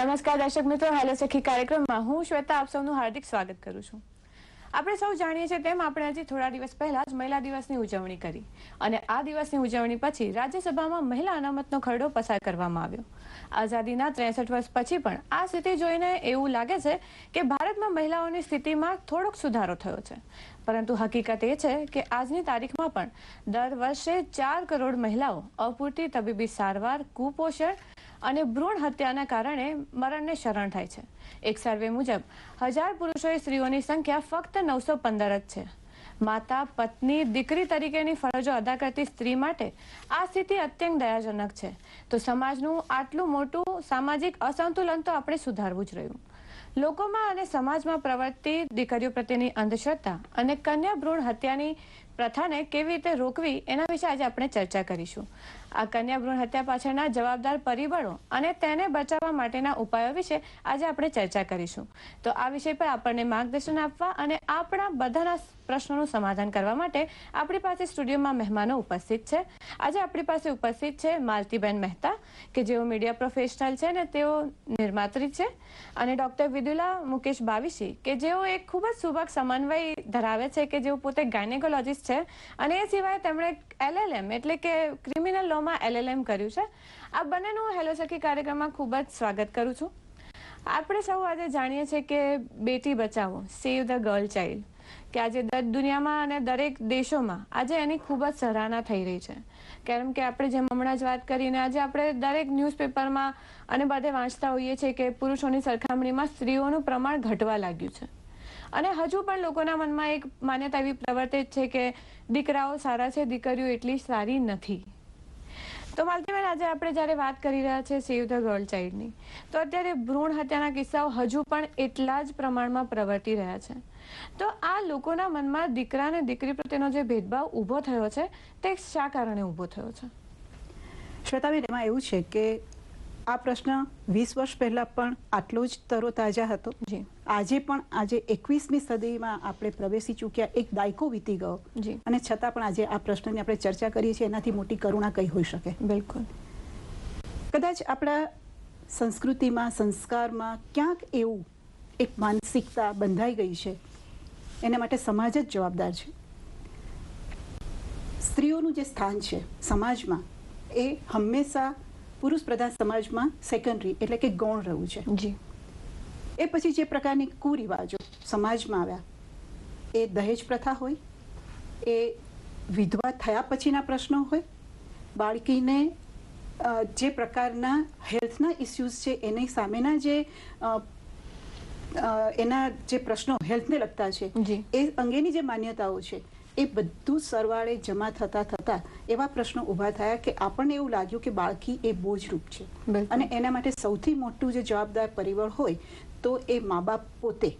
નમસ્કાર દર્શક મિત્રો, હેલો સખી કાર્યક્રમમાં હું શ્વેતા આપ સૌનું હાર્દિક સ્વાગત કરું છું. આપણે સૌ જાણીએ છીએ તેમ આપણે હજી થોડા દિવસ પહેલા જ મહિલા દિવસની ઉજવણી કરી અને આ દિવસની ઉજવણી પછી રાજ્યસભામાં મહિલા અનામતનો ખરડો પસાર કરવામાં આવ્યો. આઝાદીના ત્રેસઠ વર્ષ પછી પણ આ સ્થિતિ જોઈને એવું લાગે છે કે ભારતમાં મહિલાઓની સ્થિતિમાં થોડોક સુધારો થયો છે. પરંતુ હકીકત એ છે કે આજની તારીખમાં પણ દર વર્ષે ચાર કરોડ મહિલાઓ અપૂરતી તબીબી સારવાર, કુપોષણ અને ભ્રૂણ હત્યાના કારણે મરણને શરણ થાય છે. એક સર્વે મુજબ, હજાર પુરુષોએ સ્ત્રીઓની સંખ્યા ફક્ત નવસો પંદર જ છે. માતા, પત્ની, દીકરી તરીકેની ફરજો અદા કરતી સ્ત્રી માટે આ સ્થિતિ અત્યંત દયાજનક છે. તો સમાજનું આટલું મોટું સામાજિક અસંતુલન તો આપણે સુધારવું જ રહ્યું. લોકોમાં અને સમાજમાં પ્રવર્તી દીકરીઓ પ્રત્યેની અંધશ્રદ્ધા અને કન્યા ભ્રૂણ હત્યાની પ્રથાને કેવી રીતે રોકવી એના વિશે આજે આપણે ચર્ચા કરીશું. આ કન્યા ભ્રૂણ હત્યા પાછળના જવાબદાર પરિબળો અને તેને બચાવવા માટેના ઉપાયો વિશે આજે આપણે ચર્ચા કરીશું. તો આ વિષય પર આપણને માર્ગદર્શન આપવા અને આપણા બધાના પ્રશ્નોનું સમાધાન કરવા માટે આપણી પાસે સ્ટુડિયોમાં મહેમાનો ઉપસ્થિત છે. આજે આપણી પાસે ઉપસ્થિત છે માલતીબેન મહેતા, કે જેઓ મીડિયા પ્રોફેશનલ છે ને તેઓ નિર્માત્રી છે, અને ડોક્ટર વિદુલા મુકેશ બાવીશી, કે જેઓ એક ખૂબ જ સુભગ સમન્વય ધરાવે છે, કે જેઓ પોતે ગાયનેકોલોજીસ્ટ છે. અને એ સિવાય તેમણે એલએલએમ એટલે કે ક્રિમિનલ લોમાં એલએલએમ કર્યું છે. આ બંનેનું હેલો સખી કાર્યક્રમમાં ખૂબ જ સ્વાગત કરું છું. આપણે સૌ આજે જાણીએ છીએ કે બેટી બચાવો સેવ ધ ગર્લ ચાઇલ્ડ કે આજે દુનિયામાં અને દરેક દેશોમાં આજે એની ખૂબ જ સરાહના થઈ રહી છે. કારણ કે આપણે જેમ હમણાં જ વાત કરીને આજે આપણે દરેક ન્યૂઝપેપરમાં અને બધે વાંચતા હોઈએ છીએ કે પુરુષોની સરખામણીમાં સ્ત્રીઓનું પ્રમાણ ઘટવા લાગ્યું છે. અને હજુ પણ લોકોના મનમાં એક માન્યતા એવી પ્રવર્તિત છે કે દીકરાઓ સારા છે, દીકરીઓ એટલી સારી નથી. તો માલતીબેન, આજે આપણે જ્યારે વાત કરી રહ્યા છીએ સેવ ધ ગર્લ ચાઇલ્ડની તો અત્યારે ભ્રૂણ હત્યાના કિસ્સાઓ હજુ પણ એટલા જ પ્રમાણમાં પ્રવર્તી રહ્યા છે. તો આ લોકોના મનમાં દીકરા અને દીકરી પ્રત્યેનો જે ભેદભાવ ઊભો થયો છે, તે શા કારણે ઊભો થયો છે? શ્વેતાબેન, એમાં એવું છે કે આ પ્રશ્ન વીસ વર્ષ પહેલા પણ આટલો જ તરોતાજા હતો. જી. આજે પણ આજે એકવીસમી સદીમાં આપણે પ્રવેશી ચૂક્યા એક દાયકો વીતી ગયો. જી. અને છતાં પણ આજે આ પ્રશ્નની આપણે ચર્ચા કરીએ છીએ એનાથી મોટી કરુણા કઈ હોઈ શકે. બિલકુલ. કદાચ આપણા સંસ્કૃતિમાં સંસ્કારમાં ક્યાંક એવું એક માનસિકતા બંધાઈ ગઈ છે એના માટે સમાજ જ જવાબદાર છે. સ્ત્રીઓનું જે સ્થાન છે સમાજમાં એ હંમેશા પુરુષ પ્રધાન સમાજમાં સેકન્ડરી એટલે કે ગૌણ રહ્યું છે. જી. એ પછી જે પ્રકારની કુરિવાજો સમાજમાં આવ્યા એ દહેજ પ્રથા હોય એ વિધવા થયા પછીના પ્રશ્નો હોય બાળકીને જે પ્રકારના હેલ્થના ઇસ્યુઝ છે એની સામેના જે એના જે પ્રશ્નો હેલ્થને લગતા છે એ અંગેની જે માન્યતાઓ છે એ બધું સરવાળે જમા થતા થતા એવા પ્રશ્નો ઊભા થયા કે આપણને એવું લાગ્યું કે બાળકી એ બોજરૂપ છે. અને એના માટે સૌથી મોટું જે જવાબદાર પરિબળ હોય તો એ મા બાપ પોતે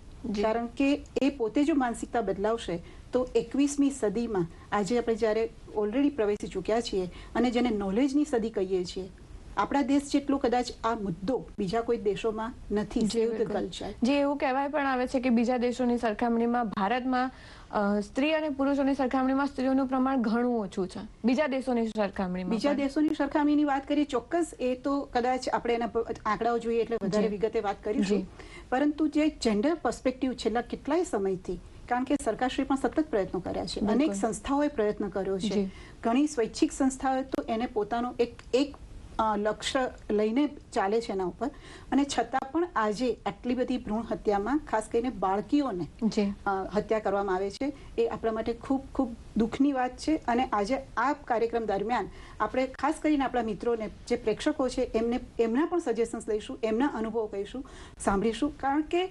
કારણ કે એ પોતે જો માનસિકતા બદલાવશે તો એકવીસમી સદીમાં આજે આપણે જ્યારે ઓલરેડી પ્રવેશી ચૂક્યા છીએ અને જેને નોલેજની સદી કહીએ છીએ આપણા દેશ જેટલો કદાચ આ મુદ્દો બીજા કોઈ દેશોમાં નથી જી, એવું કહેવાય પણ આવે છે કે બીજા દેશોની સરખામણીમાં ભારતમાં સ્ત્રી અને પુરુષોની સરખામણીમાં સ્ત્રીઓનું પ્રમાણ ઘણું ઓછું છે. બીજા દેશોની સરખામણીમાં બીજા દેશોની સરખામણીની વાત કરીએ ચોક્કસ એ તો કદાચ આપણે એના આંકડાઓ જોઈએ એટલે વધારે વિગતે વાત કરીશું. પરંતુ જે જેન્ડર પર્સપેક્ટિવ છેલ્લા કેટલાય સમયથી કારણ કે સરકારશ્રી પણ સતત પ્રયત્નો કર્યા છે. અનેક સંસ્થાઓએ પ્રયત્ન કર્યો છે. ઘણી સ્વૈચ્છિક સંસ્થાઓએ તો એને પોતાનો એક એક લક્ષ્ય લઈને ચાલે છે એના ઉપર. અને છતાં પણ આજે આટલી બધી ભ્રૂણ હત્યામાં ખાસ કરીને બાળકીઓને જી. હત્યા કરવામાં આવે છે એ આપણા માટે ખૂબ ખૂબ દુઃખની વાત છે. અને આજે આ કાર્યક્રમ દરમિયાન આપણે ખાસ કરીને આપણા મિત્રોને જે પ્રેક્ષકો છે એમને એમના પણ સજેશન્સ લઈશું એમના અનુભવો કહીશું સાંભળીશું. કારણ કે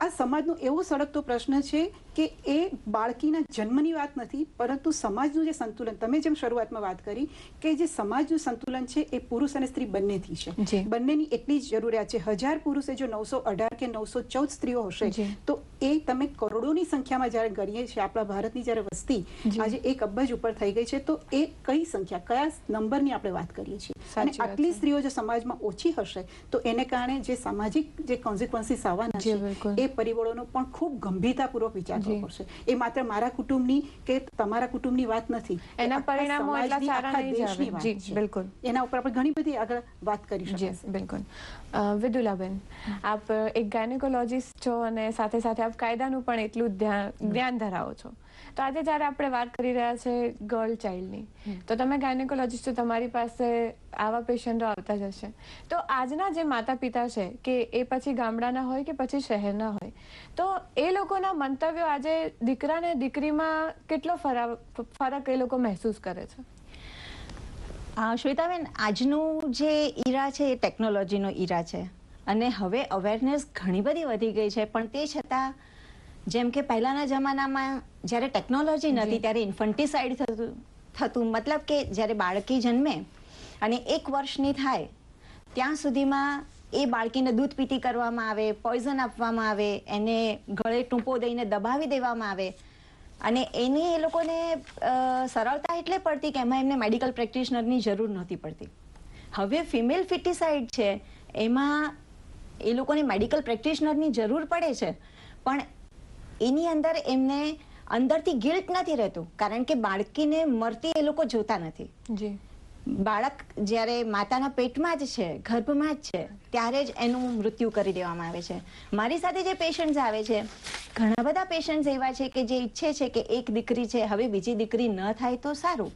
આ સમાજનો એવો સળગતો પ્રશ્ન છે કે એ બાળકીના જન્મની વાત નથી પરંતુ સમાજનું જે સંતુલન તમે જેમ શરૂઆતમાં વાત કરી કે જે સમાજનું સંતુલન છે એ પુરુષ અને સ્ત્રી બંનેથી છે. બંનેની એટલી જ જરૂરિયાત છે. હજાર પુરુષે જો નવસો અઢાર કે નવસો ચૌદ સ્ત્રીઓ હશે તો એ તમે કરોડોની સંખ્યામાં જ્યારે ગણીએ છીએ આપણા ભારતની જ્યારે વસ્તી આજે એક અબજ ઉપર થઈ ગઈ છે તો એ કઈ સંખ્યા કયા નંબરની આપણે વાત કરીએ છીએ? અને આટલી સ્ત્રીઓ જો સમાજમાં ઓછી હશે તો એને કારણે જે સામાજિક જે કોન્સિક્વન્સીસ આવવાના. છે એ પરિબળોનો પણ ખૂબ ગંભીરતાપૂર્વક વિચાર કરવો પડશે. એ માત્ર મારા કુટુંબની કે તમારા કુટુંબની વાત નથી. એના પરિણામો એટલા સારા નહીં આવે. જી, બિલકુલ. એના ઉપર આપણે ઘણી બધી આગળ વાત કરી જી શકીએ બિલકુલ. વિદુલાબેન આપ એક ગાયનેકોલોજીસ્ટ છો અને સાથે સાથે આપ કાયદાનું પણ એટલું ધ્યાન ધરાવો છો. તો આજે જ્યારે આપણે વાત કરી રહ્યા છે ગર્લ ચાઇલ્ડની તો તમે ગાયનેકોલોજીસ્ટ તમારી પાસે આવા પેશન્ટો આવતા જ હશે. તો આજના જે માતા પિતા છે કે એ પછી ગામડાના હોય કે પછી શહેરના હોય તો એ લોકોના મંતવ્યો આજે દીકરાને દીકરીમાં કેટલો ફરા- ફરક એ લોકો મહેસૂસ કરે છે? શ્વેતાબેન આજનું જે ઈરા છે એ ટેકનોલોજીનો ઈરા છે. અને હવે અવેરનેસ ઘણી બધી વધી ગઈ છે પણ તે છતાં જેમ કે પહેલાના જમાનામાં જ્યારે ટેકનોલોજી નથી. ત્યારે ઇન્ફન્ટિસાઇડ થતું થતું. મતલબ કે જ્યારે બાળકી જન્મે અને એક વર્ષની થાય ત્યાં સુધીમાં એ બાળકીને દૂધ પીતી કરવામાં આવે પોઈઝન આપવામાં આવે એને ગળે ટૂંપો દઈને દબાવી દેવામાં આવે. અને એની એ લોકોને સરળતા એટલે પડતી કે એમાં એમને મેડિકલ પ્રેક્ટિશનરની જરૂર નહોતી પડતી. હવે ફિમેલ ફિટિસાઇડ છે એમાં એ લોકોને મેડિકલ પ્રેક્ટિશનરની જરૂર પડે છે. પણ એની અંદર એમને અંદરથી ગિલ્ટ નથી રહેતું. કારણ કે બાળકીને મરતી એ લોકો જોતા નથી. જી. બાળક જ્યારે માતાના પેટમાં જ છે ગર્ભમાં જ છે ત્યારે જ એનું મૃત્યુ કરી દેવામાં આવે છે. મારી સાથે જે પેશન્ટ્સ આવે છે ઘણા બધા પેશન્ટ્સ એવા છે કે જે ઈચ્છે છે કે એક દીકરી છે હવે બીજી દીકરી ન થાય તો સારું.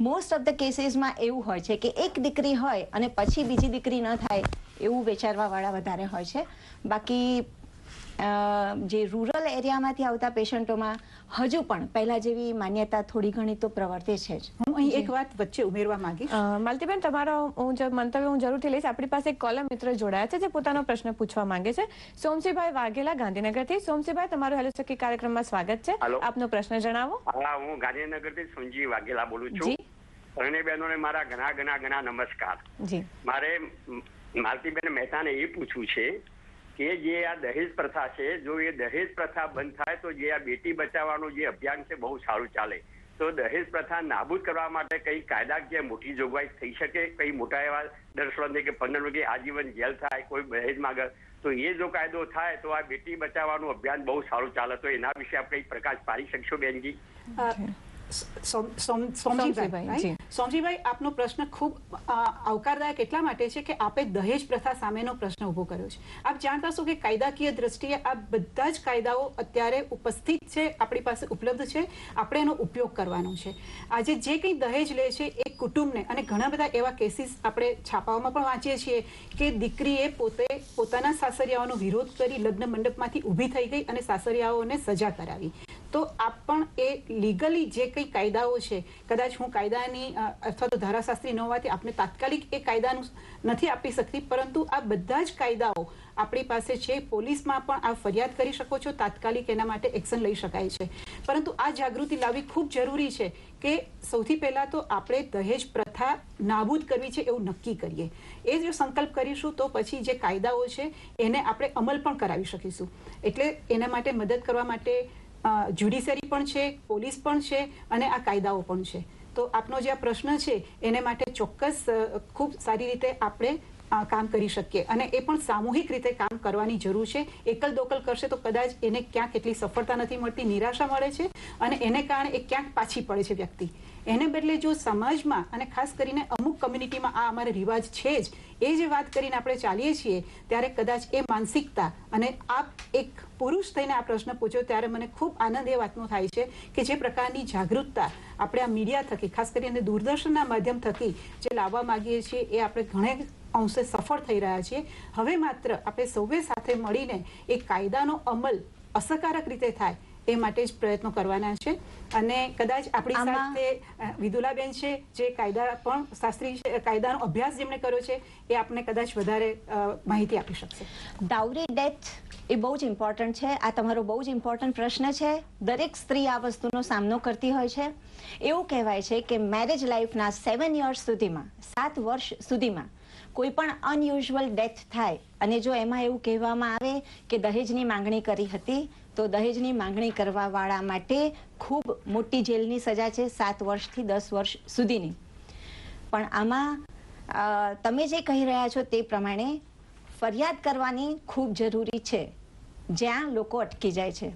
મોસ્ટ ઓફ ધ કેસીસમાં એવું હોય છે કે એક દીકરી હોય અને પછી બીજી દીકરી ન થાય એવું વિચારવા વાળા વધારે હોય છે. બાકી જે રૂરલ એરિયામાંથી આવતા પેશન્ટોમાં હજુ પણ પહેલા જેવી માન્યતા થોડી ઘણી તો પ્રવર્તે છે જ. હું અહીં એક વાત વચ્ચે ઉમેરવા માંગીશ. માલતીબેન તમારો હું જ મંતવ્ય હું જરૂરથી લઈશ. આપણી પાસે એક કોલમ મિત્ર જોડાયા છે જે પોતાનો પ્રશ્ન પૂછવા માંગે છે. સોમસીભાઈ વાઘેલા ગાંધીનગરથી. સોમસીભાઈ તમારું હેલો સખી કાર્યક્રમમાં સ્વાગત છે. આપનો પ્રશ્ન જણાવો. હા હું ગાંધીનગરથી સુનજી વાઘેલા બોલું છું. પરણે બહેનોને મારા ઘણા ઘણા ઘણા નમસ્કાર. જી. મારે માલતીબેન મહેતાને એ પૂછવું છે કે જે આ દહેજ પ્રથા છે, જો એ દહેજ પ્રથા બંધ થાય તો જે આ બેટી બચાવવાનું જે અભિયાન છે બહુ સારું ચાલે. તો દહેજ પ્રથા નાબૂદ કરવા માટે કઈ કાયદાકીય મોટી જોગવાઈ થઈ શકે? કઈ મોટા એવા દસ કે પંદર વર્ષ આજીવન જેલ થાય, કોઈ દહેજ માંગે? તો એ જો કાયદો થાય તો આ બેટી બચાવવાનું અભિયાન બહુ સારું ચાલે. તો એના વિશે આપ કઈ પ્રકાશ પાડી શકશો બેનજી? સોમજીભાઈ, આપનો પ્રશ્ન ખૂબ આવકારદાયક એટલા માટે છે કે આપે દહેજ પ્રથા સામેનો પ્રશ્ન ઊભો કર્યો છે. આપ જાણતા છો કે કાયદાકીય દ્રષ્ટિએ આ બધા જ કાયદાઓ અત્યારે ઉપસ્થિત છે આપણી પાસે ઉપલબ્ધ છે. આપણે એનો ઉપયોગ કરવાનો છે. આજે જે કંઈ દહેજ લે છે એ કુટુંબને અને ઘણા બધા એવા કેસીસ આપણે છાપાઓમાં પણ વાંચીએ છીએ કે દીકરીએ પોતે પોતાના સાસરિયાઓનો વિરોધ કરી લગ્ન મંડપમાંથી ઊભી થઈ ગઈ અને સાસરિયાઓને સજા કરાવી. તો આપ પણ એ લીગલી જે કંઈ કાયદાઓ છે, કદાચ હું કાયદાની અથવા તો ધારાશાસ્ત્રી ન હોવાથી આપને તાત્કાલિક એ કાયદાનું નથી આપી શકતી, પરંતુ આ બધા જ કાયદાઓ આપણી પાસે છે, પોલીસમાં પણ આ ફરિયાદ કરી શકો છો, તાત્કાલિક એના માટે એક્શન લઈ શકાય છે. પરંતુ આ જાગૃતિ લાવવી ખૂબ જરૂરી છે કે સૌથી પહેલાં તો આપણે દહેજ પ્રથા નાબૂદ કરવી છે એવું નક્કી કરીએ. એ જો સંકલ્પ કરીશું તો પછી જે કાયદાઓ છે એને આપણે અમલ પણ કરાવી શકીશું. એટલે એના માટે મદદ કરવા માટે જ્યુડિશરી પણ છે, પોલીસ પણ છે અને આ કાયદાઓ પણ છે. તો આપનો જે આ પ્રશ્ન છે, એને માટે ચોક્કસ ખૂબ સારી રીતે આપણે કામ કરી શકીએ. અને એ પણ સામૂહિક રીતે કામ કરવાની જરૂર છે. એકલ દોકલ કરશે તો કદાચ એને ક્યાંક એટલી સફળતા નથી મળતી, નિરાશા મળે છે અને એને કારણે એ ક્યાંક પાછી પડે છે વ્યક્તિ. એને બદલે જો સમાજમાં અને ખાસ કરીને અમુક કમ્યુનિટીમાં આ અમારે રિવાજ છે જ, એ જે વાત કરીને આપણે ચાલીએ છીએ, ત્યારે કદાચ એ માનસિકતા અને આપ એક પુરુષ થઈને આ પ્રશ્ન પૂછ્યો, ત્યારે મને ખૂબ આનંદ એ વાતનો થાય છે કે જે પ્રકારની જાગૃતતા આપણે આ મીડિયા થકી, ખાસ કરીને દૂરદર્શનના માધ્યમ થકી જે લાવવા માગીએ છીએ, એ આપણે ઘણે અંશે સફળ થઈ રહ્યા છીએ. હવે માત્ર આપણે સૌએ સાથે મળીને એ કાયદાનો અમલ અસરકારક રીતે થાય એ માટે જ પ્રયત્નો કરવાના છે. અને કદાચ આપણી સાથે વિદુલાબેન છે જે કાયદા પણ શાસ્ત્રી કાયદાનો અભ્યાસ જેમણે કર્યો છે એ આપને કદાચ વધારે માહિતી આપી શકશે. ડાઉરી ડેથ એ બહુ જ ઇમ્પોર્ટન્ટ છે. આ તમારો બહુ જ ઇમ્પોર્ટન્ટ પ્રશ્ન છે. દરેક સ્ત્રી આ વસ્તુનો સામનો કરતી હોય છે. એવું કહેવાય છે કે મેરેજ લાઈફના સેવન યર્સ સુધીમાં સાત વર્ષ સુધીમાં કોઈ પણ અનયુઝ્યુઅલ ડેથ થાય, અને જો એમાં એવું કહેવામાં આવે કે દહેજની માંગણી કરી હતી, તો દહેજની માંગણી કરવા વાળા માટે ખૂબ મોટી જેલની સજા છે સાત વર્ષથી દસ વર્ષ સુધીની. પણ આમાં તમે જે કહી રહ્યા છો તે પ્રમાણે ફરિયાદ કરવાની ખૂબ જરૂરી છે, જ્યાં લોકો અટકી જાય છે.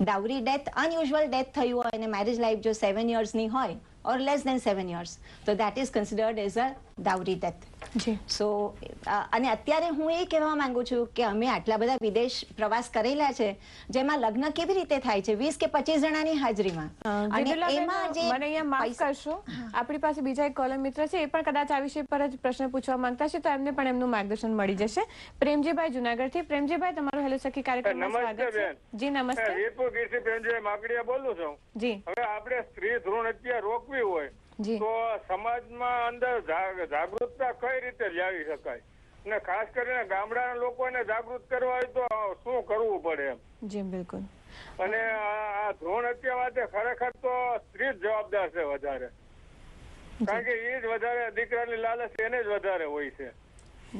ડાઉરી ડેથ અનયુઝ્યુઅલ ડેથ થયું હોય અને મેરેજ લાઈફ જો સેવન યર્સની હોય or less then seven years તો that is considered as a dowry death so અને અત્યારે હું એ કહેવા માંગુ છું કે અમે આટલા બધા વિદેશ પ્રવાસ કરેલા છે જેમાં લગ્ન કેવી રીતે થાય છે? વીસ કે પચીસ જણાની હાજરીમાં. અને એમાં જે મને અહીંયા માફ કરશો આપણી પાસે બીજા એક કોલમ મિત્ર છે એ પણ કદાચ આ વિષય પર જ પ્રશ્ન પૂછવા માંગતા છે તો એમને પણ એમનું માર્ગદર્શન મળી જશે. પ્રેમજીભાઈ જુનાગઢથી. પ્રેમજીભાઈ તમારો હેલો સખી કાર્યક્રમમાં નમસ્તે સ્વાગત છે. જી નમસ્તે. રીપુ કીર્તિ પ્રેમજીભાઈ માકડીયા બોલું છું. જી. હવે આપણે સ્ત્રી ભ્રૂણ હત્યા રોકવી હોય તો સમાજમાં અંદર જાગૃતતા કઈ રીતે લાવી શકાય? અને ખાસ કરીને ગામડાના લોકોને જાગૃત કરવા હોય તો શું કરવું પડે એમ? જી બિલકુલ. અને આ ભ્રૂણ હત્યા માટે ખરેખર તો સ્ત્રી જ જવાબદાર છે વધારે. કારણ કે એ જ વધારે દીકરાની લાલચ એને જ વધારે હોય છે.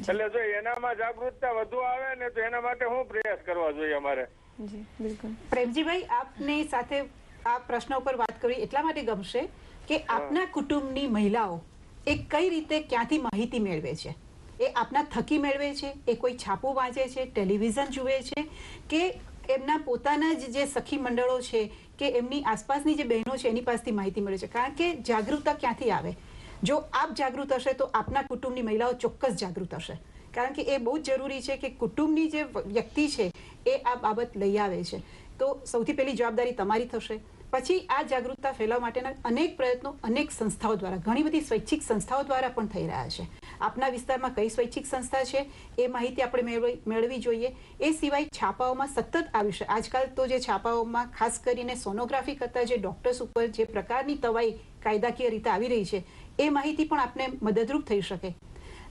એટલે જો એનામાં જાગૃતતા વધુ આવે ને તો એના માટે હું પ્રયાસ કરવા જોઈએ અમારે. જી બિલકુલ. પ્રેમજીભાઈ આપની સાથે આ પ્રશ્ન ઉપર વાત કરવી એટલા માટે ગમશે કે આપના કુટુંબની મહિલાઓ એ કઈ રીતે ક્યાંથી માહિતી મેળવે છે? એ આપના થકી મેળવે છે? એ કોઈ છાપું વાંચે છે? ટેલિવિઝન જુએ છે? કે એમના પોતાના જ જે સખી મંડળો છે કે એમની આસપાસની જે બહેનો છે એની પાસેથી માહિતી મળે છે? કારણ કે જાગૃતતા ક્યાંથી આવે? જો આપ જાગૃત હશે તો આપના કુટુંબની મહિલાઓ ચોક્કસ જાગૃત હશે. કારણ કે એ બહુ જ જરૂરી છે કે કુટુંબની જે વ્યક્તિ છે એ આ બાબત લઈ આવે છે. તો સૌથી પહેલી જવાબદારી તમારી થશે. પછી આ જાગૃતતા ફેલાવવા માટેના અનેક પ્રયત્નો અનેક સંસ્થાઓ દ્વારા, ઘણી બધી સ્વૈચ્છિક સંસ્થાઓ દ્વારા પણ થઈ રહ્યા છે. આપના વિસ્તારમાં કઈ સ્વૈચ્છિક સંસ્થા છે એ માહિતી આપણે મેળવી જોઈએ. એ સિવાય છાપાઓમાં સતત આવી છે આજકાલ તો જે છાપાઓમાં ખાસ કરીને સોનોગ્રાફી કરતા જે ડોક્ટર્સ ઉપર જે પ્રકારની તવાઈ કાયદાકીય રીતે આવી રહી છે, એ માહિતી પણ આપને મદદરૂપ થઈ શકે.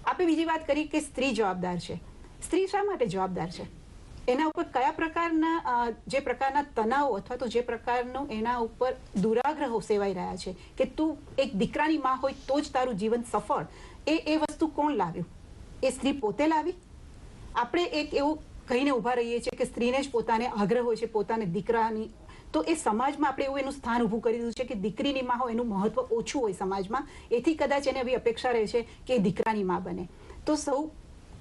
આપણે બીજી વાત કરી કે સ્ત્રી જવાબદાર છે. સ્ત્રી શા માટે જવાબદાર છે? એના ઉપર કયા પ્રકારના જે પ્રકારના તનાવ અથવા તો જે પ્રકારનો એના ઉપર દુરાગ્રહો સેવાઈ રહ્યા છે કે તું એક દીકરાની માં હોય તો જ તારું જીવન સફળ, એ એ વસ્તુ કોણ લાવ્યું? એ સ્ત્રી પોતે લાવી? આપણે એક એવું કહીને ઊભા રહીએ છીએ કે સ્ત્રીને જ પોતાને આગ્રહ હોય છે, પોતાને દીકરાની. તો એ સમાજમાં આપણે એવું એનું સ્થાન ઊભું કરી દીધું છે કે દીકરીની માં હોય એનું મહત્વ ઓછું હોય સમાજમાં. એથી કદાચ એને એવી અપેક્ષા રહે છે કે દીકરાની માં બને. તો સૌ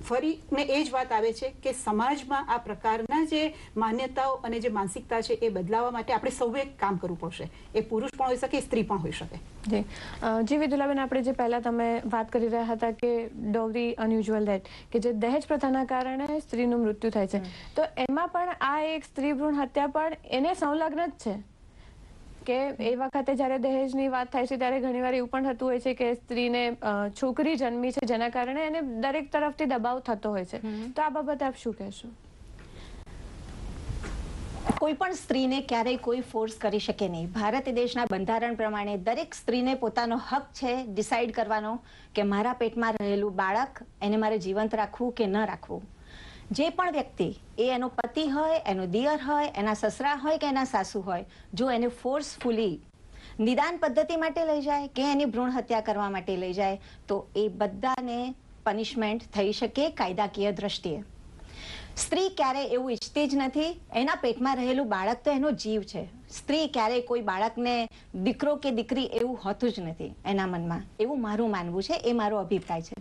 ફરીને એ જ વાત આવે છે કે સમાજમાં આ પ્રકારના જે માન્યતાઓ અને જે માનસિકતા છે એ બદલાવા માટે આપણે સૌએ કામ કરવું પડશે. એ પુરુષ પણ હોઈ શકે સ્ત્રી પણ હોઈ શકે. જી. જી વિદુલાબેન આપણે જે પહેલા તમે વાત કરી રહ્યા હતા કે ડોવરી અનયુઝ્યુઅલ ડેટ કે જે દહેજ પ્રથાના કારણે સ્ત્રીનું મૃત્યુ થાય છે. તો એમાં પણ આ એક સ્ત્રી ભ્રૂણ હત્યા પણ એને સંલગ્ન જ છે? કે એ વખતે જ્યારે દહેજની વાત થાય છે ત્યારે ઘણીવાર એવું પણ થતું હોય છે કે સ્ત્રીને છોકરી જન્મી છે જેના કારણે એને દરેક તરફથી દબાવ થતો હોય છે. તો આ બાબતે આપ શું કહેશો? કોઈ પણ સ્ત્રીને ક્યારેય કોઈ ફોર્સ કરી શકે નહીં. ભારત દેશના બંધારણ પ્રમાણે દરેક સ્ત્રીને પોતાનો હક છે ડિસાઈડ કરવાનો કે મારા પેટમાં રહેલું બાળક એને મારે જીવંત રાખવું કે ન રાખવું. જે પણ વ્યક્તિ, એ એનો પતિ હોય, એનો દિયર હોય, એના સસરા હોય કે એના સાસુ હોય, જો એને ફોર્સફુલી નિદાન પદ્ધતિ માટે લઈ જાય કે એની ભ્રૂણ હત્યા કરવા માટે લઈ જાય, તો એ બધાને પનિશમેન્ટ થઈ શકે કાયદાકીય દ્રષ્ટિએ. સ્ત્રી ક્યારેય એવું ઈચ્છતી જ નથી, એના પેટમાં રહેલું બાળક તો એનો જીવ છે. સ્ત્રી ક્યારેય કોઈ બાળકને દીકરો કે દીકરી એવું હોતું જ નથી એના મનમાં. એવું મારું માનવું છે, એ મારો અભિપ્રાય છે.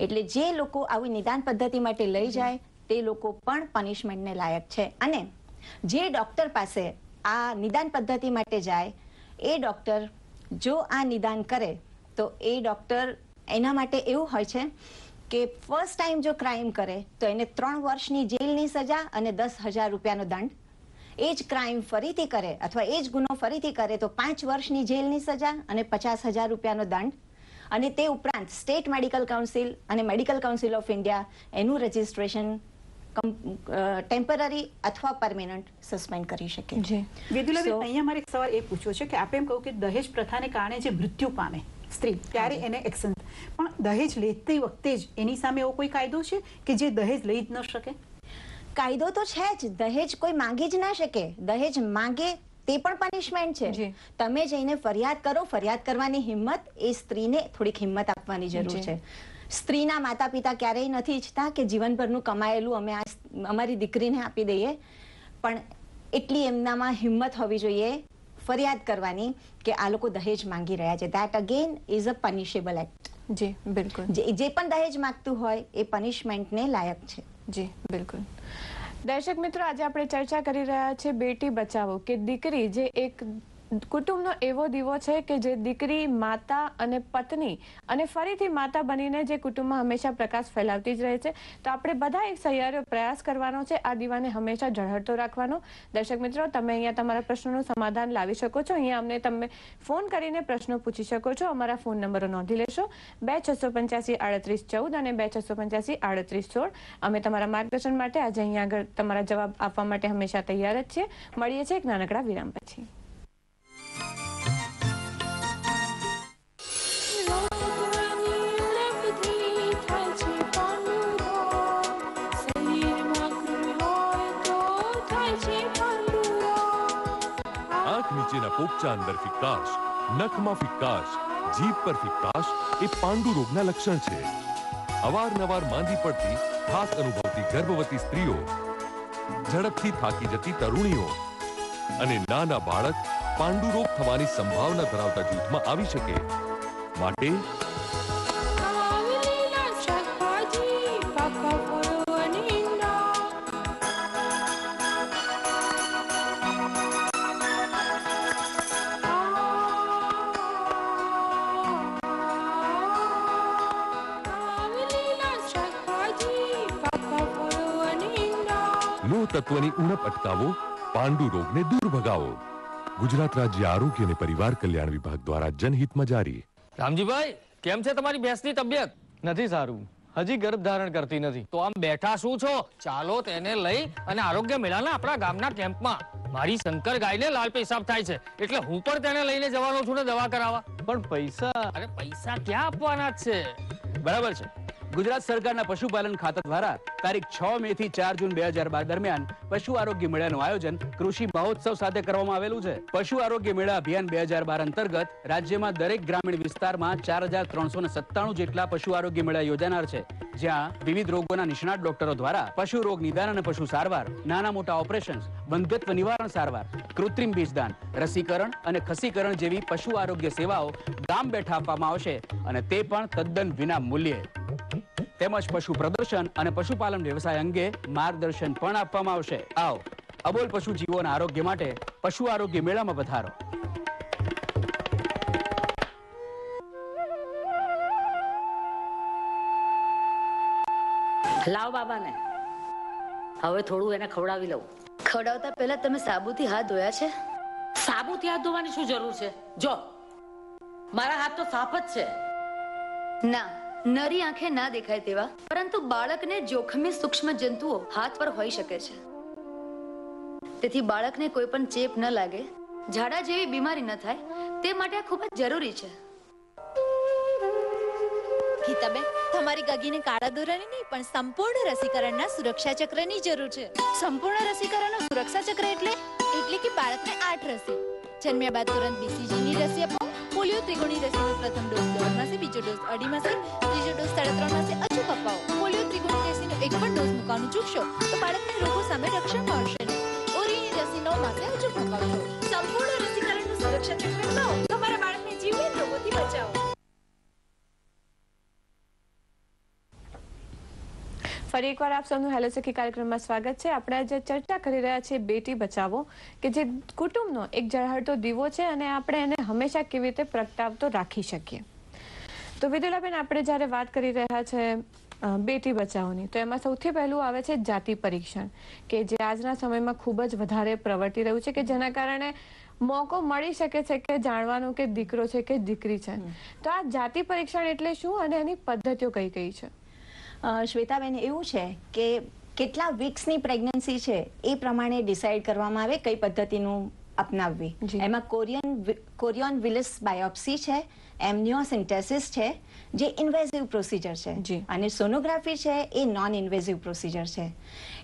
એટલે જે લોકો આવી નિદાન પદ્ધતિ માટે લઈ જાય, તે લોકો પણ પનિશમેન્ટને લાયક છે. અને જે ડોક્ટર પાસે આ નિદાન પદ્ધતિ માટે જાય, એ ડોક્ટર જો આ નિદાન કરે, તો એ ડોક્ટર એના માટે એવું હોય છે કે ફર્સ્ટ ટાઈમ જો ક્રાઇમ કરે, તો એને ત્રણ વર્ષની જેલની સજા અને દસ હજાર રૂપિયાનો દંડ. એ જ ક્રાઇમ ફરીથી કરે અથવા એ જ ગુનો ફરીથી કરે, તો પાંચ વર્ષની જેલની સજા અને પચાસ હજાર રૂપિયાનો દંડ. અને તે ઉપરાંત સ્ટેટ મેડિકલ કાઉન્સિલ અને મેડિકલ કાઉન્સિલ ઓફ ઇન્ડિયા એનું રજિસ્ટ્રેશન ટેમ્પરરી અથવા પરમેનન્ટ સસ્પેન્ડ કરી શકે. છે વેદુલાબેન અહીંયા મારે એક સવાલ એ પૂછ્યો છે કે આપ એમ કહું કે દહેજ પ્રથાને કારણે જે મૃત્યુ પામે સ્ત્રી ત્યારે એને એક્શન પણ દહેજ લેતી વખતે જ એની સામે એવો કોઈ કાયદો છે કે જે દહેજ લઈ જ ન શકે? કાયદો તો છે જ. દહેજ કોઈ માંગી જ ના શકે. દહેજ માંગે તે પણ પનિશમેન્ટ છે. તમે જઈને ફરિયાદ કરો ફરિયાદ કરવાની હિંમત એ સ્ત્રીને થોડીક હિંમત આપવાની જરૂર છે. સ્ત્રીના માતા પિતા ક્યારેય નથી ઈચ્છતા કે જીવનભરનું કમાયેલું અમે આ અમારી દીકરીને આપી દઈએ. પણ એટલી એમનામાં હિંમત હોવી જોઈએ ફરિયાદ કરવાની કે આ લોકો દહેજ માંગી રહ્યા છે. That again is a punishable act જી બિલકુલ. જે જે પણ દહેજ માંગતું હોય એ પનિશમેન્ટને લાયક છે. જી બિલકુલ. દર્શક મિત્રો આજે આપણે ચર્ચા કરી રહ્યા છે બેટી બચાવો કે દીકરી જે એક કુટુંબનો એવો દીવો છે કે જે દીકરી, માતા અને પત્ની અને ફરીથી માતા બનીને જે કુટુંબમાં હંમેશા પ્રકાશ ફેલાવતી જ રહે છે. તો આપણે બધા એક સહિયારો પ્રયાસ કરવાનો છે. આ દીવાને હંમેશા ઝળહળતો રાખવાનો. દર્શક મિત્રો, તમે અહીંયા તમારા પ્રશ્નોનું સમાધાન લાવી શકો છો. અહીંયા અમને તમે ફોન કરીને પ્રશ્નો પૂછી શકો છો. અમારા ફોન નંબરો નોંધી લેશો. બે છસો પંચ્યાસી આડત્રીસ ચૌદ અને બે છસો પંચ્યાસી આડત્રીસ સોળ. અમે તમારા માર્ગદર્શન માટે આજે અહીંયા આગળ તમારા જવાબ આપવા માટે હંમેશા તૈયાર જ છીએ. મળીએ છીએ એક નાનકડા વિરામ પછી. નીચેના પોપચા અંદર ફિક્કાશ નખમાં ફિક્કાશ જીભ પર ફિક્કાશ એ પાંડુ રોગના લક્ષણ છે અવારનવાર માંદી પડતી થાક અનુભવતી ગર્ભવતી સ્ત્રીઓ ઝડપથી થાકી જતી તરુણીઓ અને નાના બાળક પાંડુ રોગ થવાની સંભાવના ધરાવતા જૂથમાં આવી શકે. માટે લો તત્વની ઉણપ અટકાવો પાંડુ રોગને દૂર ભગાવો. ગુજરાત રાજ્ય આરોગ્ય અને પરિવાર કલ્યાણ વિભાગ દ્વારા જનહિતમાં જારી. રામજીભાઈ કેમ છે તમારી ભેંસની તબિયત? નથી સારું. હજી ગર્ભ ધારણ કરતી નથી. તો આમ બેઠા શું છો? ચાલો તેને લઈ અને આરોગ્ય મેળાના આપણા ગામના કેમ્પમાં. મારી શંકર ગાયને લાલ પેશાબ થાય છે. એટલે હું પણ તેને લઈને જવાનો છું ને દવા કરાવવા. પણ પૈસા અરે પૈસા ક્યાં આપવાના જ છે? બરાબર છે. ગુજરાત સરકારના પશુપાલન ખાતા દ્વારા તારીખ છ મે થી ચાર જૂન બે હજાર બાર દરમિયાન પશુ આરોગ્ય મેળાનું આયોજન કૃષિ મહોત્સવ સાથે કરવામાં આવેલું છે. પશુ આરોગ્ય મેળા અભિયાન બે હજાર બાર અંતર્ગત રાજ્યમાં દરેક ગ્રામીણ વિસ્તારમાં ચાર હજાર ત્રણસો સત્તાણું જેટલા પશુ આરોગ્ય મેળા યોજાનાર છે, જ્યાં વિવિધ રોગોના નિષ્ણાત ડોક્ટરો દ્વારા પશુ રોગ નિદાન અને પશુ સારવાર, નાના મોટા ઓપરેશન બંધત્વ નિવારણ સારવાર, કૃત્રિમ બીજદાન, રસીકરણ અને ખસીકરણ જેવી પશુ આરોગ્ય સેવાઓ ગામ બેઠા આપવામાં આવશે અને તે પણ તદ્દન વિના મૂલ્યે તેમજ પશુ પ્રદર્શન અને પશુપાલન વ્યવસાય અંગે માર્ગદર્શન પણ આપવામાં આવશે. આવો અબોલ પશુ જીવોના આરોગ્ય માટે પશુ આરોગ્ય મેળામાં પધારો લાવ બાબાને. હવે થોડું એને ખવડાવી લઉં. ખવડાવતા પહેલા તમે સાબુથી હાથ ધોયા છે? સાબુથી હાથ ધોવાની શું જરૂર છે? જો મારા હાથ તો સાફ જ છે. ના. નરી આંખે ના દેખાય તેવા, પરંતુ બાળકને જોખમી સૂક્ષ્મ જંતુઓ હાથ પર હોઈ શકે છે. તેથી બાળકને કોઈ પણ ચેપ ન લાગે, ઝાડા જેવી બીમારી ન થાય, તે માટે ખૂબ જ જરૂરી છે. ગીતાબેન, તમારી ગગીને કાળા દોરાની નહીં, પણ સંપૂર્ણ રસીકરણના સુરક્ષા ચક્રની જરૂર છે. સંપૂર્ણ રસીકરણનો સુરક્ષા ચક્ર એટલે એટલે કે બાળકને આઠ રસી. જન્મ્યા બાદ તુરંત બીસીજીની રસી અપાવો પોલિયો ત્રિગુણી રસીનો પ્રથમ ડોઝ દોઢ માસે, બીજો ડોઝ અઢી માસે, ત્રીજો ડોઝ સાડા ત્રણ માસે અચૂક અપાવો પોલિયો ત્રિગુણી રસીનો એક પણ ડોઝ મૂકવાનું ચૂકશો તો બાળકને રોગો સામે રક્ષણ મળશે ઓરીની રસી નવ માસે અચૂક અપાવશો સંપૂર્ણ રસીકરણનું સુરક્ષા ચક્ર અપાવો તમારા બાળકને જીવલેણ રોગોથી બચાવો. ફરી એકવાર આપ સૌનું હેલો સખી કાર્યક્રમમાં સ્વાગત છે. આપણે આજે ચર્ચા કરી રહ્યા છીએ બેટી બચાવો કે જે કુટુંબનો એક ઝળહળતો દીવો છે અને આપણે એને હંમેશા કેવી રીતે પ્રગટાવતો રાખી શકીએ. તો વિદુલાબેન આપણે જ્યારે વાત કરી રહ્યા છે બેટી બચાવોની તો એમાં સૌથી પહેલું આવે છે જાતિ પરીક્ષણ કે જે આજના સમયમાં ખૂબ જ વધારે પ્રવર્તી રહ્યું છે કે જેના કારણે મોકો મળી શકે છે કે જાણવાનું કે દીકરો છે કે દીકરી છે. તો આ જાતિ પરીક્ષણ એટલે શું અને એની પદ્ધતિઓ કઈ કઈ છે? શ્વેતાબેન એવું છે કે કેટલા વીક્સની પ્રેગ્નન્સી છે એ પ્રમાણે ડિસાઈડ કરવામાં આવે કઈ પદ્ધતિનું અપનાવવી? એમાં કોરિયન કોરિયન વિલિસ બાયોપ્સી છે એમનિયોસિન્ટેસિસ છે જે ઇન્વેઝિવ પ્રોસિજર છે. જી. અને સોનોગ્રાફી છે એ નોન ઇન્વેઝિવ પ્રોસિજર છે.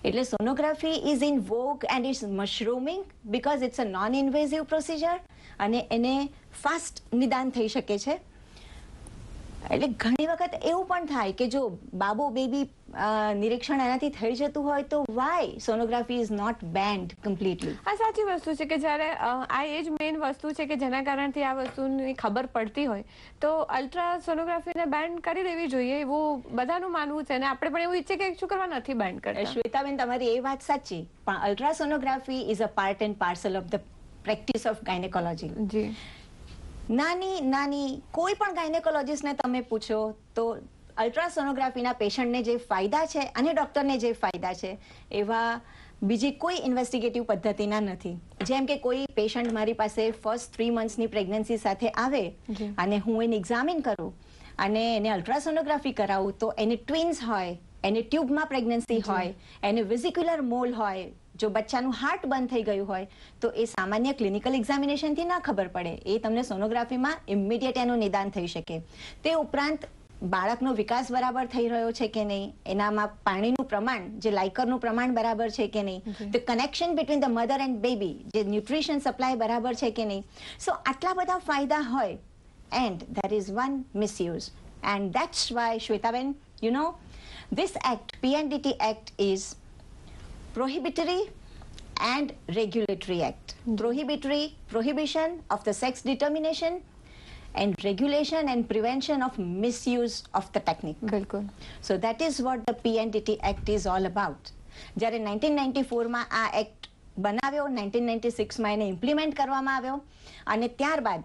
એટલે sonography is in vogue and is mushrooming because it's a non invasive procedure અને એને ફાસ્ટ નિદાન થઈ શકે છે. એટલે ઘણી વખત એવું પણ થાય કે જો બાબો બેબી નિરીક્ષણ એનાથી થઈ જતું હોય તો why sonography is not banned completely આ સાચી વસ્તુ છે કે જ્યારે આ એ જ મેઇન વસ્તુ છે કે જેના કારણથી આ વસ્તુની ખબર પડતી હોય તો અલ્ટ્રાસોનોગ્રાફીને બેન્ડ કરી દેવી જોઈએ એવું બધાનું માનવું છે. અને આપણે પણ એવું ઈચ્છે કે શું કરવા નથી બેન્ડ કરતા. શ્વેતાબેન તમારી એ વાત સાચી. પણ ultrasonography is a part and parcel of the practice of gynaecology જી. નાની નાની કોઈ પણ ગાયનેકોલોજીસ્ટને તમે પૂછો તો અલ્ટ્રાસોનોગ્રાફીના પેશન્ટને જે ફાયદા છે અને ડૉક્ટરને જે ફાયદા છે એવા બીજી કોઈ ઇન્વેસ્ટિગેટિવ પદ્ધતિના નથી. જેમ કે કોઈ પેશન્ટ મારી પાસે ફર્સ્ટ થ્રી મંથ્સની પ્રેગ્નન્સી સાથે આવે અને હું એને એક્ઝામિન કરું અને એને અલ્ટ્રાસોનોગ્રાફી કરાવું તો એને ટ્વિન્સ હોય એને ટ્યુબમાં પ્રેગ્નન્સી હોય એને વિઝિક્યુલર મોલ હોય જો બચ્ચાનું હાર્ટ બંધ થઈ ગયું હોય તો એ સામાન્ય ક્લિનિકલ એક્ઝામિનેશનથી ના ખબર પડે. એ તમને સોનોગ્રાફીમાં ઇમિડિયેટ એનું નિદાન થઈ શકે. તે ઉપરાંત બાળકનો વિકાસ બરાબર થઈ રહ્યો છે કે નહીં એનામાં પાણીનું પ્રમાણ જે લાઇકરનું પ્રમાણ બરાબર છે કે નહીં the connection between the mother and baby જે ન્યુટ્રિશન સપ્લાય બરાબર છે કે નહીં. સો આટલા બધા ફાયદા હોય and there is one misuse and that's why Shwetaben you know this act PNDT act is prohibitory and regulatory act prohibitory prohibition of the sex determination and regulation and prevention of misuse of the technique બિલકુલ so that is what the pndt act is all about જ્યારે 1994 માં આ act બનાવ્યો 1996 માં એને implement કરવામાં આવ્યો અને ત્યારબાદ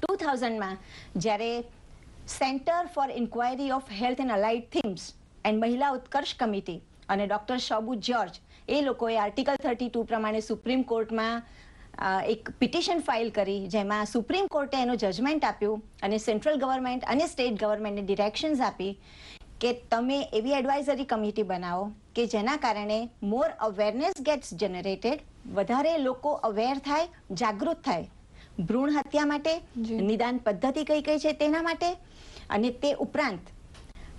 ટુ થાઉઝન્ડમાં જ્યારે centre for inquiry of health and allied themes and Mahila Utkarsh committee અને ડૉક્ટર શબુ જ્યોર્જ એ લોકોએ આર્ટિકલ થર્ટી ટુ પ્રમાણે સુપ્રીમ કોર્ટમાં એક પિટિશન ફાઇલ કરી જેમાં સુપ્રીમ કોર્ટે એનું જજમેન્ટ આપ્યું અને સેન્ટ્રલ ગવર્મેન્ટ અને સ્ટેટ ગવર્મેન્ટને ડિરેક્શન્સ આપી કે તમે એવી એડવાઇઝરી કમિટી બનાવો કે જેના કારણે મોર અવેરનેસ ગેટ્સ જનરેટેડ વધારે લોકો અવેર થાય જાગૃત થાય. ભ્રૂણ હત્યા માટે નિદાન પદ્ધતિ કઈ કઈ છે તેના માટે અને તે ઉપરાંત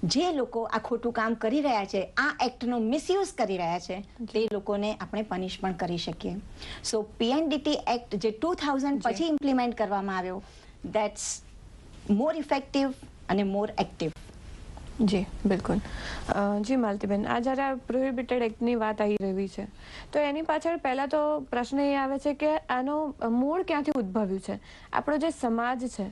જે લોકો આ ખોટું કામ કરી રહ્યા છે આ એક્ટનો મિસયુઝ કરી રહ્યા છે તે લોકોને આપણે પનિશ પણ કરી શકીએ. સો પીએનડીટી એક્ટ જે ટુ થાઉઝન્ડ પછી ઇમ્પ્લિમેન્ટ કરવામાં આવ્યો દેટ્સ મોર ઇફેક્ટિવ અને મોર એક્ટિવ જી બિલકુલ. જી માલતીબેન આ જ્યારે પ્રોહિબિટેડ એક્ટની વાત આવી રહી છે તો એની પાછળ પહેલાં તો પ્રશ્ન એ આવે છે કે આનો મૂળ ક્યાંથી ઉદ્ભવ્યું છે? આપણો જે સમાજ છે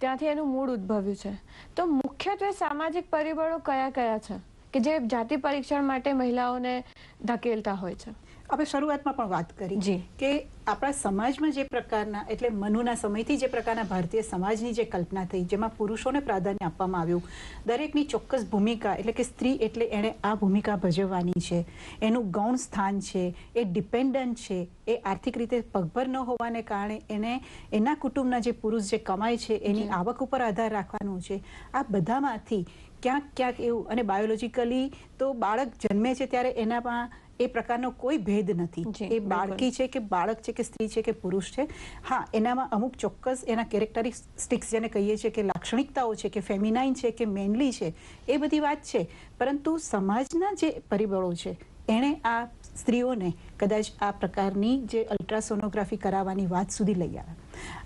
ત્યાંથી એનું મૂળ ઉદ્ભવ્યું છે. તો મુખ્યત્વે સામાજિક પરિબળો કયા કયા છે? કે જે જાતિ પરીક્ષણ માટે મહિલાઓને ધકેલતા હોય છે? આપણે શરૂઆતમાં પણ વાત કરી. કે આપણા સમાજમાં જે પ્રકારના એટલે મનુના સમયથી જે પ્રકારના ભારતીય સમાજની જે કલ્પના થઈ જેમાં પુરુષોને પ્રાધાન્ય આપવામાં આવ્યું. દરેકની ચોક્કસ ભૂમિકા એટલે કે સ્ત્રી એટલે એણે આ ભૂમિકા ભજવવાની છે. એનું ગૌણ સ્થાન છે એ ડિપેન્ડન્ટ છે એ આર્થિક રીતે પગભર ન હોવાને કારણે એને એના કુટુંબના જે પુરુષ જે કમાય છે એની આવક ઉપર આધાર રાખવાનું છે. આ બધામાંથી ક્યાંક ક્યાંક એવું અને બાયોલોજીકલી તો બાળક જન્મે છે ત્યારે એનામાં એ પ્રકારનો કોઈ ભેદ નથી. એ બાળકી છે કે બાળક છે કે સ્ત્રી છે કે પુરુષ છે હા એનામાં અમુક ચોક્કસ એના કેરેક્ટરિસ્ટિક્સ જેને કહીએ છીએ કે લાક્ષણિકતાઓ છે કે ફેમિનાઇન છે કે મેનલી છે એ બધી વાત છે. પરંતુ સમાજના જે પરિબળો છે એણે આ સ્ત્રીઓને કદાચ આ પ્રકારની જે અલ્ટ્રાસોનોગ્રાફી કરાવવાની વાત સુધી લઈ આવે.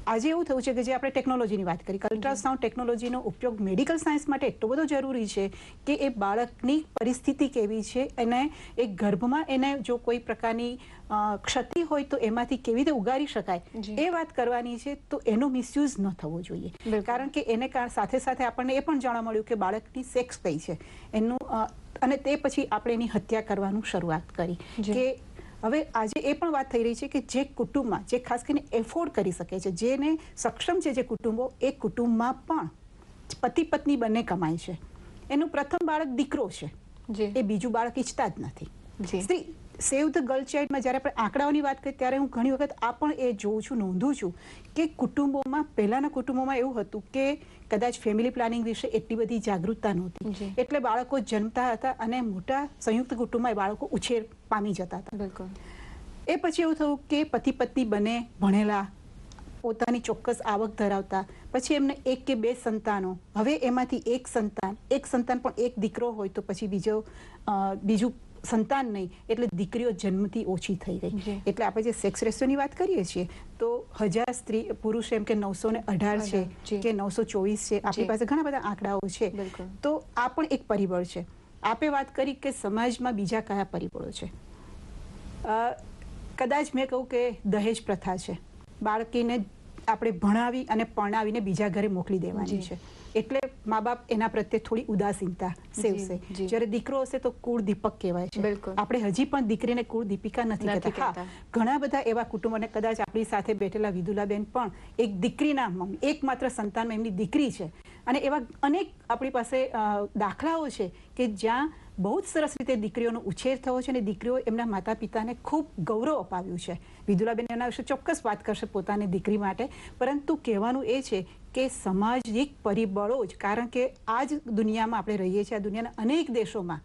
આજે એવું થયું છે કે જે આપણે ટેકનોલોજીની વાત કરી અલ્ટ્રાસાઉન્ડ ટેકનોલોજીનો ઉપયોગ મેડિકલ સાયન્સ માટે એટલો બધો જરૂરી છે કે એ બાળકની પરિસ્થિતિ કેવી છે અને એ ગર્ભમાં એને જો કોઈ પ્રકારની ક્ષતિ હોય તો એમાંથી કેવી રીતે ઉગારી શકાય એ વાત કરવાની છે તો એનો મિસયુઝ ન થવો જોઈએ. કારણ કે એને સાથે સાથે આપણને એ પણ જાણવા મળ્યું કે બાળકની સેક્સ કઈ છે. એનું અને તે પછી આપણે એની હત્યા કરવાનું શરૂઆત કરી. કે હવે આજે એ પણ વાત થઈ રહી છે કે જે કુટુંબમાં જે ખાસ કરીને એફોર્ડ કરી શકે છે જેને સક્ષમ છે જે કુટુંબો એ કુટુંબમાં પણ પતિ પત્ની બંને કમાય છે. એનું પ્રથમ બાળક દીકરો છે. એ બીજું બાળક ઈચ્છતા જ નથી. સ્ત્રી સેવ ધ ગર્લ ચાઇલ્ડમાં જ્યારે આપણે આંકડાઓની વાત કરીએ ત્યારે હું ઘણી વખત આ પણ એ જોઉં છું નોંધું છું કે કુટુંબોમાં પહેલાંના કુટુંબોમાં એવું હતું કે કદાચ ફેમિલી પ્લાનિંગ વિશે એટલી બધી જાગૃતતા નહોતી. એટલે બાળકો જન્મતા હતા અને મોટા સંયુક્ત કુટુંબમાં એ બાળકો ઉછેર પામી જતા હતા. બિલકુલ. એ પછી એવું થયું કે પતિ પત્ની બને ભણેલા પોતાની ચોક્કસ આવક ધરાવતા પછી એમને એક કે બે સંતાનો. હવે એમાંથી એક સંતાન એક સંતાન પણ એક દીકરો હોય તો પછી બીજો બીજું સંતાન નહીં એટલે દીકરીઓ જન્મથી ઓછી થઈ ગઈ એટલે આપણે જે સેક્સ રેશિયોની વાત કરીએ છીએ તો હજાર સ્ત્રી પુરુષ એમ કે નવસો ને અઢાર છે કે નવસો ચોવીસ છે આપણી પાસે ઘણા બધા આંકડાઓ છે. તો આ પણ એક પરિબળ છે. આપે વાત કરી કે સમાજમાં બીજા કયા પરિબળો છે? કદાચ મેં કહું કે દહેજ પ્રથા છે. બાળકીને આપણે ભણાવી અને પરણાવીને બીજા ઘરે મોકલી દેવાની છે. એટલે મા બાપ એના પ્રત્યે થોડી ઉદાસીનતા સેવશે. જ્યારે દીકરો હશે તો કુળ દીપક કહેવાય છે. આપણે હજી પણ દીકરીને કુળ દીપિકા નથી કહેતા. ઘણા બધા એવા કુટુંબોને કદાચ આપણી સાથે બેઠેલા વિદુલાબેન પણ એક દીકરીના મમ્મી એકમાત્ર સંતાનમાં એમની દીકરી છે. અને એવા અનેક આપણી પાસે દાખલાઓ છે કે જ્યાં બહુ જ સરસ રીતે દીકરીઓનો ઉછેર થયો છે અને દીકરીઓ એમના માતા પિતાને ખૂબ ગૌરવ અપાવ્યું છે. વિદુલાબેન એના વિશે ચોક્કસ વાત કરશે પોતાની દીકરી માટે. પરંતુ કહેવાનું એ છે કે સામાજિક પરિબળો જ. કારણ કે આ જ દુનિયામાં આપણે રહીએ છીએ આ દુનિયાના અનેક દેશોમાં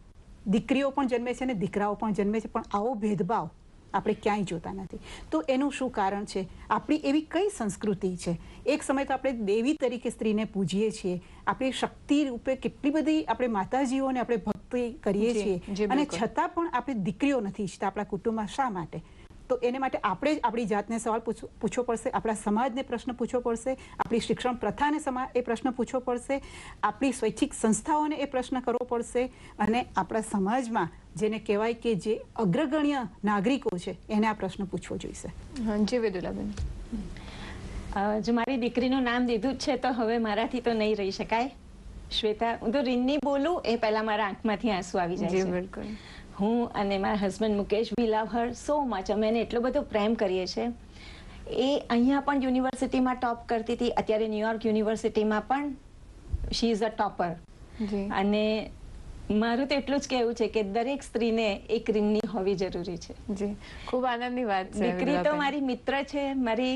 દીકરીઓ પણ જન્મે છે અને દીકરાઓ પણ જન્મે છે પણ આવો ભેદભાવ આપણે ક્યાંય જોતા નથી. તો એનું શું કારણ છે? આપણી એવી કઈ સંસ્કૃતિ છે? એક સમય તો આપણે દેવી તરીકે સ્ત્રીને પૂજીએ છીએ. આપણી શક્તિ રૂપે કેટલી બધી આપણે માતાજીઓને આપણે ભક્તિ કરીએ છીએ. અને છતાં પણ આપણે દીકરીઓ નથી ઈચ્છતા આપણા કુટુંબમાં શા માટે? તો એને માટે આપણે જ આપણી જાતને સવાલ પૂછવો પડશે આપણા સમાજને પ્રશ્ન પૂછવો પડશે આપણી શિક્ષણ પ્રથાને સમા એ પ્રશ્ન પૂછવો પડશે આપણી સ્વૈચ્છિક સંસ્થાઓને એ પ્રશ્ન કરવો પડશે અને આપણા સમાજમાં જેને કહેવાય કે જે અગ્રગણ્ય નાગરિકો છે એને આ પ્રશ્ન પૂછવો જોઈશે. હા, જી વેદુલાબેન. જો મારી દીકરીનું નામ દીધું જ છે તો હવે મારાથી તો નહીં રહી શકાય. શ્વેતા હું તો રીનની બોલું એ પહેલા મારા આંખમાંથી આંસુ આવી જાય જી છે. બિલકુલ. હું અને મારા husband Mukesh we love her so much અમે એને એટલો બધો પ્રેમ કરીએ છીએ. એ અહીંયા પણ યુનિવર્સિટીમાં ટોપ કરતી હતી. અત્યારે ન્યુયોર્ક યુનિવર્સિટીમાં પણ શી ઇઝ અ ટોપર અને મારું તો એટલું જ કહેવું છે કે દરેક સ્ત્રીને એક રીંગની હોવી જરૂરી છે. જી. ખૂબ આનંદની વાત છે દીકરી તો મારી મિત્ર છે મારી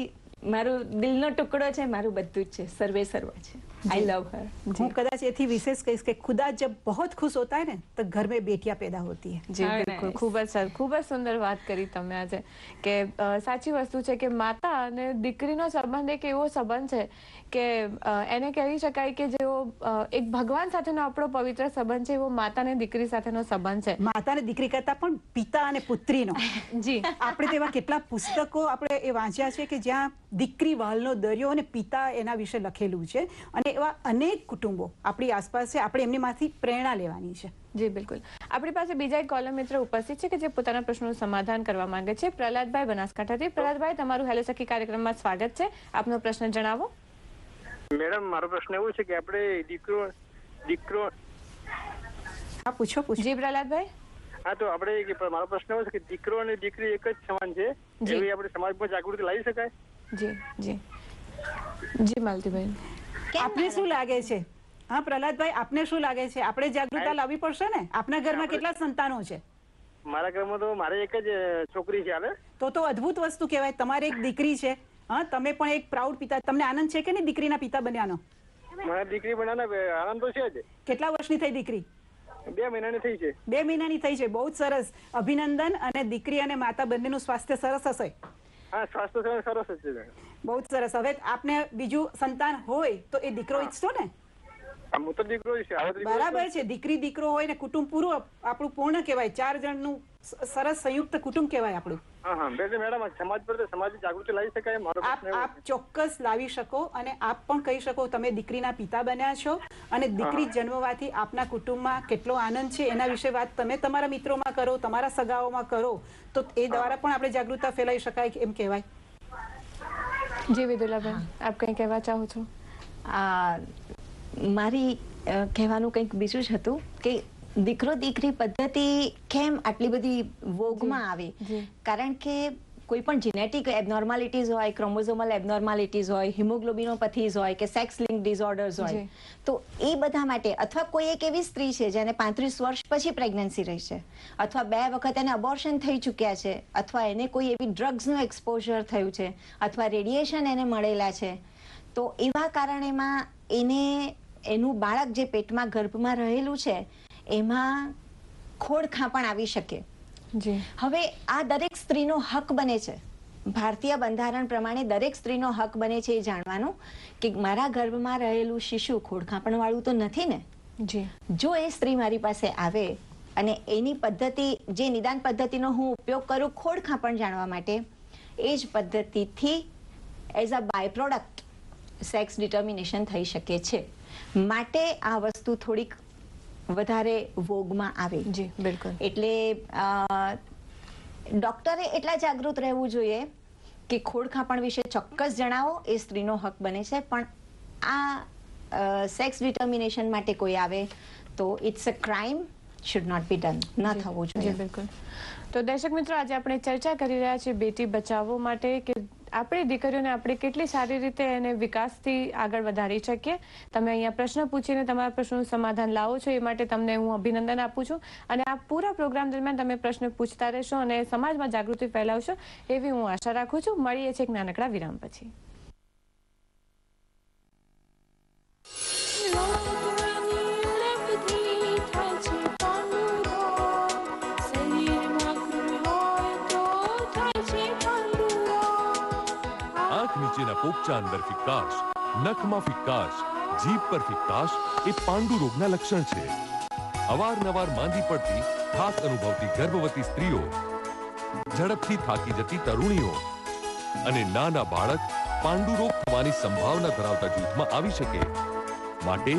મારું દિલનો ટુકડો છે મારું બધું જ છે. સર્વે સર્વ છે. આઈ લવ હર હું કદાચ એથી વિશેષ કહીશ કે ખુદા જબ बहुत खुश होता है ना तो घर में बेटियां पैदा होती है જી Very બિલકુલ nice. ખૂબ જ સર ખૂબ જ સુંદર વાત કરી તમે આજે કે અ, સાચી વસ્તુ છે કે માતા અને દીકરીનો સંબંધ એક એવો સંબંધ છે કે અ, એને કહી શકાય કે જેવો અ, એક ભગવાન સાથેનો આપણો પવિત્ર સંબંધ છે એવો માતા અને દીકરી સાથેનો સંબંધ છે માતા અને દીકરી કરતા પણ પિતા અને પુત્રીનો જી આપણે તેવા કેટલા પુસ્તકો આપણે એ વાંચ્યા છે કે જ્યાં દીકરી વહાલનો દરિયો અને પિતા એના વિશે લખેલું છે અને એવા અનેક કુટુંબો આપણી આસપાસ છે આપણે એમનીમાંથી પ્રેરણા લેવાની છે. જી બિલકુલ. આપણી પાસે બીજા એક કોલમ મિત્ર ઉપસ્થિત છે કે જે પોતાના પ્રશ્નોનું સમાધાન કરવા માંગે છે. પ્રહલાદભાઈ બનાસકાંઠાથી. પ્રહલાદભાઈ તમારું હેલો સખી કાર્યક્રમમાં સ્વાગત છે. આપનો પ્રશ્ન જણાવો. મેડમ મારો પ્રશ્ન એવો છે કે આપણે દીકરો દીકરો હા પૂછો પૂછો. જી પ્રહલાદભાઈ. હા તો આપણે મારો પ્રશ્ન એવો છે કે દીકરો અને દીકરી એક જ સમાન છે? જી. એવી આપણે સમાજમાં જાગૃતિ લાવી શકાય? જી જી. જી માલતીભાઈ આપને શું લાગે? છે? હા પ્રહલાદભાઈ આપને શું લાગે છે? આપણે જાગૃતતા લાવવી પડશે ને? આપના ઘરમાં કેટલા સંતાનો છે? મારા ઘરમાં તો મારે એક જ છોકરી છે તો તો અદ્ભુત વસ્તુ કહેવાય. તમારે એક દીકરી છે. હા તમે પણ એક પ્રાઉડ પિતા. તમને આનંદ છે કે નહીં દીકરીના પિતા બન્યાનો? મને દીકરી બન્યાનો આનંદ તો છે જ. કેટલા વર્ષની થઈ દીકરી? બે મહિનાની થઈ છે. બે મહિનાની થઈ છે. બહુ જ સરસ. અભિનંદન અને દીકરી અને માતા બંનેનું સ્વાસ્થ્ય સરસ હશે. હા સ્વાસ્થ્ય સરસ જ છે બહુ જ સરસ. હવે આપને બીજું સંતાન હોય તો એ દીકરો ઈચ્છતો ને? હું તો દીકરો બરાબર છે. દીકરી દીકરો હોય ને કુટુંબ પૂરું આપણું પૂર્ણ કહેવાય. ચાર જણનું સરસ સંયુક્ત કુટુંબ કહેવાય આપણું. હા હા. બે મેડમ સમાજ પર તો જાગૃતિ લાવી શકાય આપ આપ ચોક્કસ લાવી શકો અને આપ પણ કહી શકો તમે દીકરીના પિતા બન્યા છો અને દીકરી જન્મવાથી આપના કુટુંબમાં કેટલો આનંદ છે એના વિશે વાત તમે તમારા મિત્રોમાં કરો તમારા સગાઓમાં કરો તો એ દ્વારા પણ આપણે જાગૃતતા ફેલાવી શકાય એમ કહેવાય. જી વિદુલાબેન આપ કંઈ કહેવા ચાહો છો? મારી કહેવાનું કંઈક બીજું જ હતું કે દીકરો દીકરી પદ્ધતિ કેમ આટલી બધી વોગમાં આવી? કારણ કે કોઈ પણ જેનેટિક એબનોર્માલિટીઝ હોય ક્રોમોઝોમલ એબનોર્માલિટીઝ હોય હિમોગ્લોબિનોપથીઝ હોય કે સેક્સ લિંક ડિસઓર્ડર્સ હોય તો એ બધા માટે અથવા કોઈ એક એવી સ્ત્રી છે જેને પાંત્રીસ વર્ષ પછી પ્રેગ્નન્સી રહી છે અથવા બે વખત એને અબોર્શન થઈ ચૂક્યા છે અથવા એને કોઈ એવી ડ્રગ્સનું એક્સપોઝર થયું છે અથવા રેડિયેશન એને મળેલા છે તો એવા કારણેમાં એને એનું બાળક જે પેટમાં ગર્ભમાં રહેલું છે એમાં ખોડખાં પણ આવી શકે. જી. હવે આ દરેક સ્ત્રીનો હક બને છે. ભારતીય બંધારણ પ્રમાણે દરેક સ્ત્રીનો હક બને છે એ જાણવાનું કે મારા ગર્ભમાં રહેલું શિશુ ખોડખાંપણ વાળું તો નથી ને? જી. જો એ સ્ત્રી મારી પાસે આવે અને એની પદ્ધતિ જે નિદાન પદ્ધતિનો હું ઉપયોગ કરું ખોડખાંપણ જાણવા માટે એ જ પદ્ધતિથી as a by product sex determination થઈ શકે છે. માટે આ વસ્તુ થોડીક વધારે ભોગમાં આવે. જી બિલકુલ. એટલે ડોક્ટરે એટલા જાગૃત રહેવું જોઈએ કે ખોડખાંપણ વિશે ચોક્કસ જણાવો એ સ્ત્રીનો હક બને છે. પણ આ સેક્સ ડિટર્મિનેશન માટે કોઈ આવે તો it's a crime should not be done ન થવું જોઈએ. બિલકુલ. તો દર્શક મિત્રો આજે આપણે ચર્ચા કરી રહ્યા છીએ બેટી બચાવો માટે કે આપણી દીકરીઓને આપણે કેટલી સારી રીતે એને વિકાસથી આગળ વધારી શકીએ? તમે અહીંયા પ્રશ્ન પૂછીને તમારા પ્રશ્નનું સમાધાન લાવો છો, એ માટે તમને હું અભિનંદન આપું છું. અને આ પૂરા પ્રોગ્રામ દરમિયાન તમે પ્રશ્ન પૂછતા રહેશો અને સમાજમાં જાગૃતિ ફેલાવશો, એવી હું આશા રાખું છું. મળીએ છીએ એક નાનકડા વિરામ પછી. નીચેના પોપચા અંદર ફિક્કાશ, નખમાં ફિક્કાશ, જીભ પર ફિક્કાશ એ પાંડુ રોગના લક્ષણ છે. અવારનવાર માંદી પડતી, થાક અનુભવતી ગર્ભવતી સ્ત્રીઓ, ઝડપથી થાકી જતી તરુણીઓ અને નાના બાળક પાંડુ રોગ થવાની સંભાવના ધરાવતા જૂથમાં આવી શકે. માટે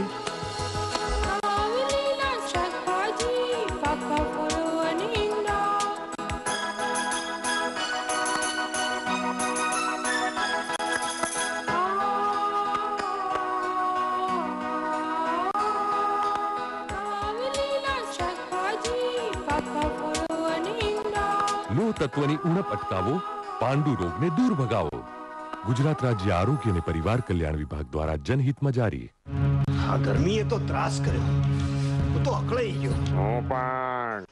તત્વની ઉણપ અટકાવો, પાંડુ રોગને દૂર ભગાવો. ગુજરાત રાજ્ય આરોગ્ય અને પરિવાર કલ્યાણ વિભાગ દ્વારા જનહિતમાં જારી. આ ગરમીએ તો ત્રાસ કર્યો. હું તો અકળાઈ ગયો.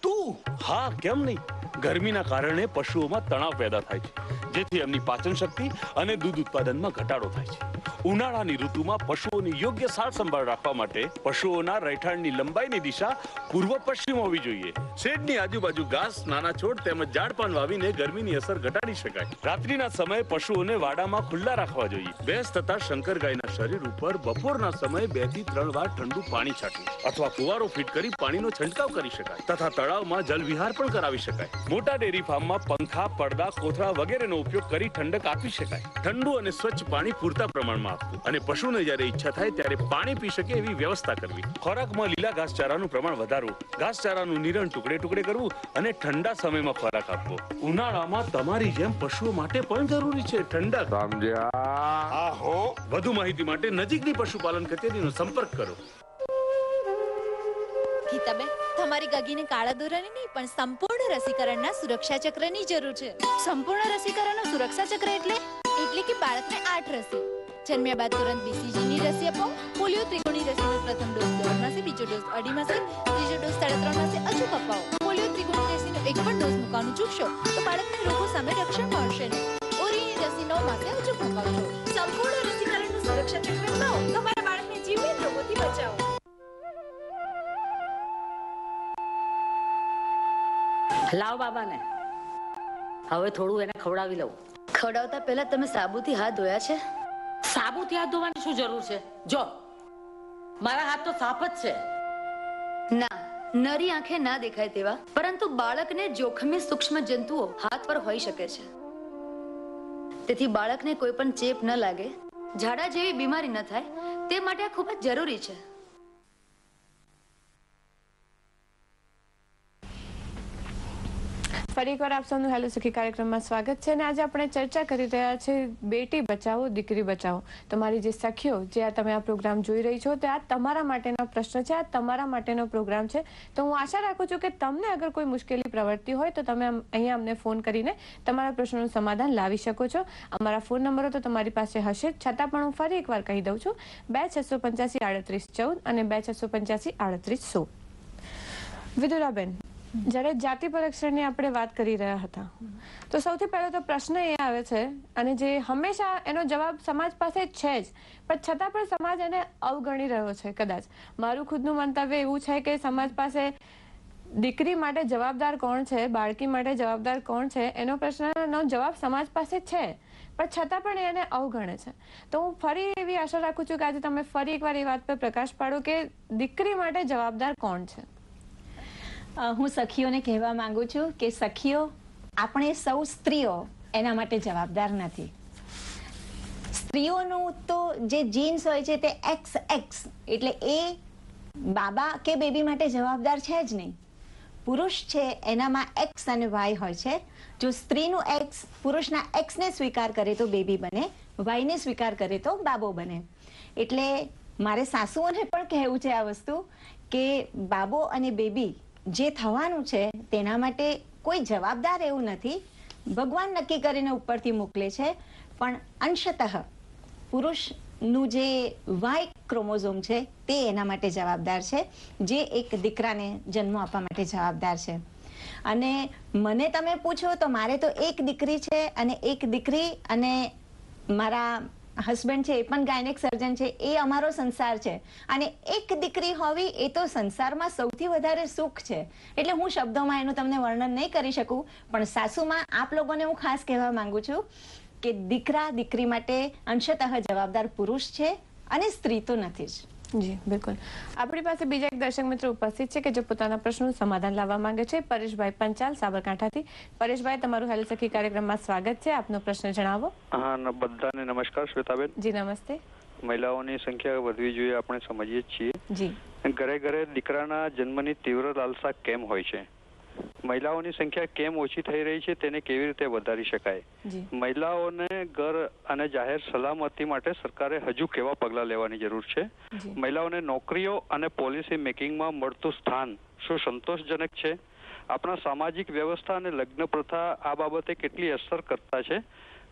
તું? હા, કેમ નહીં? ગરમીના કારણે પશુઓમાં તણાવ પેદા થાય છે. જેથી એમની પાચન શક્તિ અને દૂધ ઉત્પાદનમાં ઘટાડો થાય છે. ઉનાળાની ઋતુમાં પશુઓની યોગ્ય સાર સંભાળ રાખવા માટે પશુઓના રહેઠાણની લંબાઈની દિશા પૂર્વ પશ્ચિમ હોવી જોઈએ. શેડની આજુબાજુ ઘાસ, નાના છોડ તેમજ ઝાડપાન વાવીને ગરમીની અસર ઘટાડી શકાય. રાત્રિના સમયે પશુઓને વાડામાં ખુલ્લા રાખવા જોઈએ. ભેંસ તથા શંકર ગાયના શરીર ઉપર બપોરના સમયે બેથી ત્રણ વાર ઠંડુ પાણી છાંટવું. અથવા કુવારો ફીટ કરી પાણીનો છંટકાવ કરી શકાય. તથા તળાવમાં જલવિહાર પણ કરાવી શકાય. મોટા ડેરી ફાર્મમાં પંખા, પડદા, કોથળા વગેરેનો ઉપયોગ કરી ઠંડક આપી શકાય. ઠંડુ અને સ્વચ્છ પાણી પૂરતા પ્રમાણમાં. આપવું. અને પશુને જ્યારે ઈચ્છા થાય ત્યારે પાણી પી શકે એવી વ્યવસ્થા કરવી. ખોરાકમાં લીલા ઘાસચારાનું પ્રમાણ વધારવું. ઘાસચારાનું નિરણ ટુકડે ટુકડે કરવું અને ઠંડા સમયમાં ખોરાક આપવો. ઉનાળામાં તમારી જેમ પશુઓ માટે પણ જરૂરી છે ઠંડક સમજ્યા આ વધુ માહિતી માટે નજીકની પશુપાલન કચેરીનો સંપર્ક કરો. ગીતાબેન તમારી ગગીને કાળા દોરાની નહીં પણ સંપૂર્ણ રસીકરણના સુરક્ષા ચક્રની જરૂર છે. સંપૂર્ણ રસીકરણનું સુરક્ષા ચક્ર એટલે? એટલે કે બાળકને આઠ રસી. જન્મ્યા બાદ તુરંત બીસીજીની રસી આપો. પોલિયો ત્રિકોણી રસીનો પ્રથમ ડોઝ દોઢ માસે બીજો ડોઝ અઢી માસે ત્રીજો ડોઝ સાડા ત્રણ માસે અચૂક અપાવો. પોલિયો ત્રિકોણી રસીનો એક પણ ડોઝ મૂકવાનું ચૂકશો તો બાળકને રોગો સામે રક્ષણ મળશે. નહીં ઓરીની રસી નવ માસે અચૂક અપાવશો સંપૂર્ણ રસીકરણનું સુરક્ષા ચક્ર અપાવો તમારા બાળકને જીવલેણ રોગોથી બચાવો. લાવ બાબાને. હવે થોડું એને ખવડાવી લઉં. ખવડાવતા પહેલા તમે સાબુથી હાથ ધોયા છે? સાબુથી હાથ ધોવાની શું જરૂર છે? જો, મારા હાથ તો સાફ જ છે. ના, નરી આંખે ના દેખાય તેવા, પરંતુ બાળકને જોખમી સૂક્ષ્મ જંતુઓ હાથ પર હોઈ શકે છે. તેથી બાળકને કોઈ પણ ચેપ ન લાગે. ઝાડા જેવી બીમારી ન થાય. તે માટે આ ખૂબ જ જરૂરી છે. ફરી એકવાર આપ સૌનું હેલો સખી કાર્યક્રમમાં સ્વાગત છે અને આજે આપણે ચર્ચા કરી રહ્યા છે બેટી બચાવો, દીકરી બચાવો. તમારી જે સખીઓ જે આ તમે આ પ્રોગ્રામ જોઈ રહી છો તે આ તમારા માટેનો પ્રશ્ન છે, આ તમારા માટેનો પ્રોગ્રામ છે. તો હું આશા રાખું છું કે તમને અગર કોઈ મુશ્કેલી પ્રવર્તી હોય તો તમે અહીંયા અમને ફોન કરીને તમારા પ્રશ્નોનું સમાધાન લાવી શકો છો. અમારા ફોન નંબરો તો તમારી પાસે હશે છતાં પણ હું ફરી એકવાર કહી દઉં છું, બે છસો પંચ્યાસી આડત્રીસ ચૌદ અને બે છસો પંચ્યાસી આડત્રીસ સો. વિદુલાબેન જ્યારે જાતિ પરીક્ષણની આપણે વાત કરી રહ્યા હતા, તો સૌથી પહેલો તો પ્રશ્ન એ આવે છે, અને જે હંમેશા એનો જવાબ સમાજ પાસે છે જ, પણ છતાં પણ સમાજ એને અવગણી રહ્યો છે કદાચ. મારું ખુદનું મંતવ્ય એવું છે કે સમાજ પાસે દીકરી માટે જવાબદાર કોણ છે, બાળકી માટે જવાબદાર કોણ છે, એનો પ્રશ્નનો જવાબ સમાજ પાસે છે, પણ છતાં પણ એને અવગણે છે. તો હું ફરી એવી આશા રાખું છું કે આજે તમે ફરી એકવાર એ વાત પર પ્રકાશ પાડો કે દીકરી માટે જવાબદાર કોણ છે. હું સખીઓને કહેવા માંગુ છું કે સખીઓ, આપણે સૌ સ્ત્રીઓ એના માટે જવાબદાર નથી. સ્ત્રીઓનું તો જે જીન્સ હોય છે તે એક્સ એક્સ એટલે એ બાબા કે બેબી માટે જવાબદાર છે જ નહીં. પુરુષ છે એનામાં એક્સ અને વાય હોય છે. જો સ્ત્રીનું એક્સ પુરુષના એક્સને સ્વીકાર કરે તો બેબી બને વાયને સ્વીકાર કરે તો બાબો બને. એટલે મારે સાસુઓને પણ કહેવું છે આ વસ્તુ કે બાબો અને બેબી જે થવાનું છે તેના માટે કોઈ જવાબદાર એવું નથી. ભગવાન નક્કી કરીને ઉપરથી મોકલે છે. પણ અંશતઃ પુરુષનું જે વાય ક્રોમોઝોમ છે તે એના માટે જવાબદાર છે. જે એક દીકરાને જન્મ આપવા માટે જવાબદાર છે. અને મને તમે પૂછો તો મારે તો એક દીકરી છે અને એક દીકરી અને મારા હસબન્ડ છે, એ પણ ગાયનેક સર્જન છે, એ અમારો સંસાર છે. અને એક દીકરી હોવી એ તો સંસારમાં સૌથી વધારે સુખ છે. એટલે હું શબ્દોમાં એનું તમને વર્ણન નહીં કરી શકું, પણ સાસુમાં આપ લોકોને હું ખાસ કહેવા માંગુ છું કે દીકરા દીકરી માટે અંશતઃ જવાબદાર પુરુષ છે અને સ્ત્રી તો નથી જ. જી બિલકુલ. આપણી પાસે બીજા એક દર્શક મિત્ર ઉપસ્થિત છે કે જે પોતાના પ્રશ્નનું સમાધાન લાવવા માંગે છે. પરેશભાઈ પંચાલ સાબરકાંઠાથી. પરેશભાઈ તમારું હેલ્થ સખી કાર્યક્રમમાં સ્વાગત છે. આપનો પ્રશ્ન જણાવો. હા બધાને નમસ્કાર શ્વેતાબેન. જી નમસ્તે. મહિલાઓની સંખ્યા વધવી જોઈએ આપણે સમજીએ છીએ. જી. ઘરે ઘરે દીકરાના જન્મની તીવ્ર લાલસા કેમ હોય છે? મહિલાઓની સંખ્યા કેમ ઓછી થઈ રહી છે તેને કેવી રીતે વધારી શકાય? મહિલાઓને ઘર અને જાહેર સલામતી માટે સરકારે હજુ કેવા પગલાં લેવાની જરૂર છે? મહિલાઓને નોકરીઓ અને પોલિસી મેકિંગમાં મળતું સ્થાન શું સંતોષજનક છે? આપણા સામાજિક વ્યવસ્થા અને લગ્ન પ્રથા આ બાબતે કેટલી અસર કરતા છે?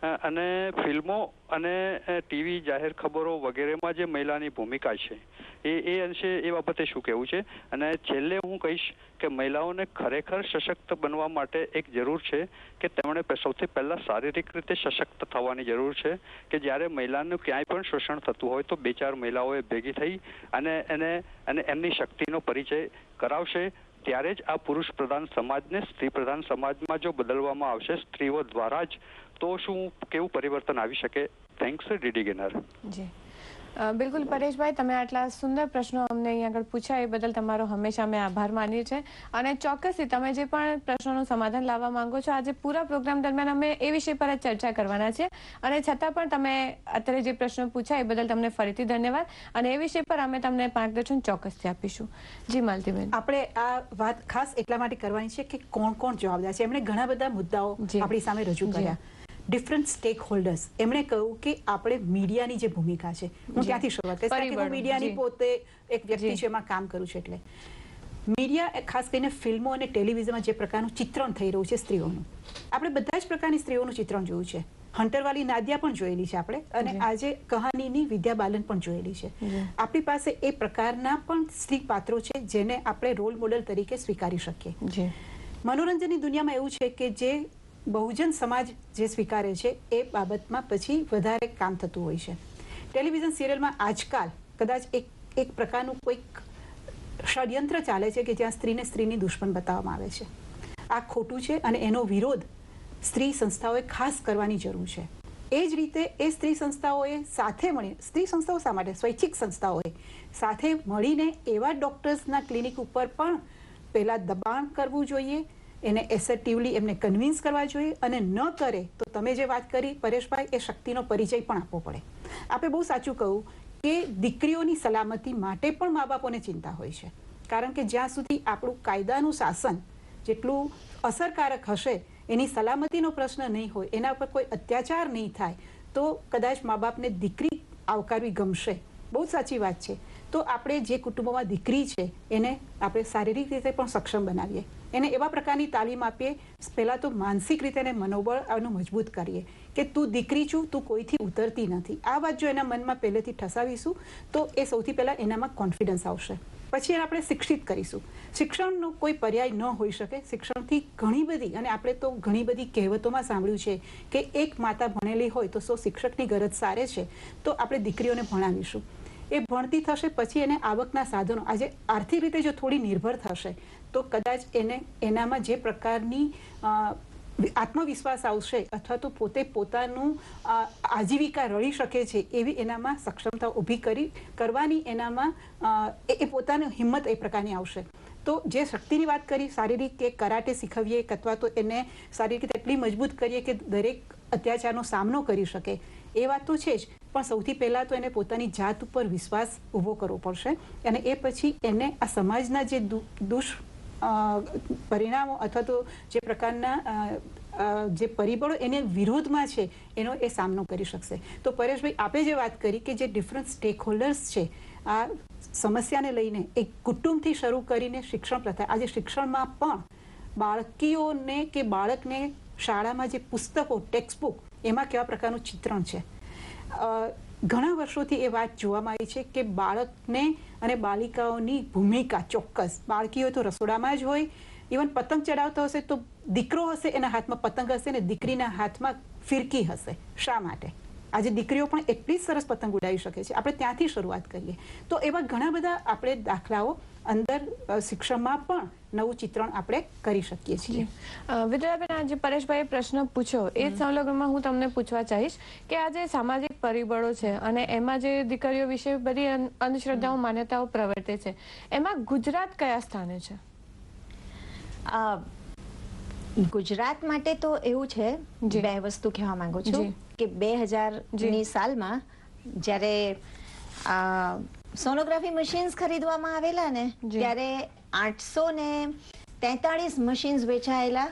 અને ફિલ્મો અને ટીવી જાહેર ખબરો વગેરેમાં જે મહિલાની ભૂમિકા છે, એ એ અંશે એ બાબતે શું કહેવું છે? અને છેલ્લે હું કહીશ કે મહિલાઓને ખરેખર સશક્ત બનવા માટે એક જરૂર છે કે તેમણે સૌથી પહેલાં શારીરિક રીતે સશક્ત થવાની જરૂર છે કે જ્યારે મહિલાનું ક્યાંય પણ શોષણ થતું હોય તો બે ચાર મહિલાઓએ ભેગી થઈ અને એને, અને એમની શક્તિનો પરિચય કરાવશે. ત્યારે જ આ પુરુષ પ્રધાન સમાજને સ્ત્રી પ્રધાન સમાજમાં જો બદલવામાં આવશે, સ્ત્રીઓ દ્વારા જ તો શું કેવું પરિવર્તન આવી શકે? Thanks DD Girnar ji. બિલકુલ પરેશભાઈ તમે આટલા સુંદર પ્રશ્નો અમને અહીં આગળ પૂછ્યા એ બદલ તમારો હંમેશા અમે આભાર માનીએ છીએ. અને ચોક્કસથી તમે જે પણ પ્રશ્નોનું સમાધાન લાવવા માંગો છો આજે પૂરા પ્રોગ્રામ દરમિયાન અમે એ વિષય પર જ ચર્ચા કરવાના છે અને છતાં પણ તમે અત્યારે જે પ્રશ્નો પૂછ્યા એ બદલ તમને ફરીથી ધન્યવાદ. અને એ વિષય પર અમે તમને માર્ગદર્શન ચોક્કસથી આપીશું. જી માલતીબેન. આપણે આ વાત ખાસ એટલા માટે કરવાની છે કે કોણ કોણ જવાબદાર છે. એમણે ઘણા બધા મુદ્દાઓ આપણી સામે રજૂ કર્યા. ડિફરન્ટ સ્ટેક હોલ્ડર્સ એમણે કહ્યું કે આપણે મીડિયાની જે ભૂમિકા છે હું ત્યાંથી શરૂઆત કરીશ? કારણ કે હું મીડિયાની પોતે એક વ્યક્તિ છે એમાં કામ કરું છું એટલે. મીડિયા ખાસ કરીને ફિલ્મો અને ટેલિવિઝનમાં જે પ્રકારનું ચિત્રણ થઈ રહ્યું છે સ્ત્રીઓનું. આપણે બધા જ પ્રકારની સ્ત્રીઓનું ચિત્રણ જોયું છે. હંટરવાલી નાદિયા પણ જોયેલી છે આપણે અને આજે કહાનીની વિદ્યા બાલન પણ જોયેલી છે. આપણી પાસે એ પ્રકારના પણ સ્ત્રી પાત્રો છે જેને આપણે રોલ મોડલ તરીકે સ્વીકારી શકીએ. મનોરંજનની દુનિયામાં એવું છે કે જે બહુજન સમાજ જે સ્વીકારે છે, એ બાબતમાં પછી વધારે કામ થતું હોય છે. ટેલિવિઝન સિરિયલમાં આજકાલ કદાચ એક એક પ્રકારનું કોઈક ષડયંત્ર ચાલે છે કે જ્યાં સ્ત્રીને સ્ત્રીની દુશ્મન બતાવવામાં આવે છે. આ ખોટું છે અને એનો વિરોધ સ્ત્રી સંસ્થાઓએ ખાસ કરવાની જરૂર છે. એ જ રીતે એ સ્ત્રી સંસ્થાઓએ સાથે મળી, સ્ત્રી સંસ્થાઓ શા માટે? સ્વૈચ્છિક સંસ્થાઓએ સાથે મળીને એવા ડૉક્ટર્સના ક્લિનિક ઉપર પણ પહેલાં દબાણ કરવું જોઈએ એને એસેટિવલી એમને કન્વિન્સ કરવા જોઈએ અને ન કરે તો તમે જે વાત કરી, પરેશભાઈ, એ શક્તિનો પરિચય પણ આપવો પડે. આપણે બહુ સાચું કહું કે દીકરીઓની સલામતી માટે પણ મા બાપોને ચિંતા હોય છે. કારણ કે જ્યાં સુધી આપણું કાયદાનું શાસન જેટલું અસરકારક હશે, એની સલામતીનો પ્રશ્ન નહીં હોય, એના પર કોઈ અત્યાચાર નહીં થાય, તો કદાચ મા બાપને દીકરી આવકારવી ગમશે. બહુ સાચી વાત છે. તો આપણે જે કુટુંબોમાં દીકરી છે, એને આપણે શારીરિક રીતે પણ સક્ષમ બનાવીએ. એને એવા પ્રકારની તાલીમ આપીએ, પહેલાં તો માનસિક રીતે એને મનોબળ આનું મજબૂત કરીએ કે તું દીકરી છું, તું કોઈથી ઉતરતી નથી. આ વાત જો એના મનમાં પહેલેથી ઠસાવીશું, તો એ સૌથી પહેલાં એનામાં કોન્ફિડન્સ આવશે. પછી એને આપણે શિક્ષિત કરીશું. શિક્ષણનો કોઈ પર્યાય ન હોઈ શકે. શિક્ષણથી ઘણી બધી, અને આપણે તો ઘણી બધી કહેવતોમાં સાંભળ્યું છે કે એક માતા ભણેલી હોય તો સો શિક્ષકની ગરજ સારે છે, તો આપણે દીકરીઓને ભણાવીશું. એ ભણતી થશે, પછી એને આવકના સાધનો, આજે આર્થિક રીતે જો થોડી નિર્ભર થશે તો કદાચ એને, એનામાં જે પ્રકારની આત્મવિશ્વાસ આવશે અથવા તો પોતે પોતાનું આજીવિકા રળી શકે છે એવી એનામાં સક્ષમતા ઊભી કરી, કરવાની એનામાં એ પોતાની હિંમત એ પ્રકારની આવશે. તો જે શક્તિની વાત કરી, શારીરિક કે કરાટે શીખવીએ અથવા તો એને શારીરિક રીતે એટલી મજબૂત કરીએ કે દરેક અત્યાચારનો સામનો કરી શકે, એ વાત તો છે જ. પણ સૌથી પહેલાં તો એને પોતાની જાત ઉપર વિશ્વાસ ઊભો કરવો પડશે અને એ પછી એને આ સમાજના જે દુષ પરિણામો અથવા તો જે પ્રકારના જે પરિબળો એને વિરોધમાં છે, એનો એ સામનો કરી શકશે. તો પરેશભાઈ, આપે જે વાત કરી કે જે ડિફરન્ટ સ્ટેક હોલ્ડર્સ છે, આ સમસ્યાને લઈને એક કુટુંબથી શરૂ કરીને શિક્ષણ પ્રથા, આજે શિક્ષણમાં પણ બાળકીઓને કે બાળકને શાળામાં જે પુસ્તકો ટેક્સ્ટબુક એમાં કેવા પ્રકારનું ચિત્રણ છે? ઘણા વર્ષોથી એ વાત જોવામાં આવી છે કે બાળકને અને બાલિકાઓની ભૂમિકા ચોક્કસ. બાળકીઓ તો રસોડામાં જ હોય. ઇવન પતંગ ચડાવતો હશે તો દીકરો હશે એના હાથમાં, પતંગ હશે ને દીકરીના હાથમાં ફિરકી હશે. શા માટે? આજે દીકરીઓ પણ એટલી જ સરસ પતંગ ઉડાવી શકે છે. આપણે ત્યાંથી શરૂઆત કરીએ. તો એવા ઘણા બધા આપણે દાખલાઓ અંદર શિક્ષણમાં પણ નવું ચિત્રણ આપણે કરી શકીએ છીએ. વિદ્યાબેન આજે જે પરેશભાઈએ પ્રશ્ન પૂછ્યો. એ જ સંલગ્નમાં હું તમને પૂછવા ચાહીશ કે આ જે સામાજિક પરિબળો છે અને એમાં જે દીકરીઓ વિશે બધી અન- અંધશ્રદ્ધાઓ માન્યતાઓ પ્રવર્તે છે એમાં ગુજરાત કયા સ્થાને છે? ગુજરાત માટે તો એવું છે બે વસ્તુ કહેવા માંગુ છું કે બે હજારની સાલમાં જ્યારે સોનોગ્રાફી મશીન્સ ખરીદવામાં આવેલા ને ત્યારે આઠસો ને તેતાળીસ મશીન્સ વેચાયેલા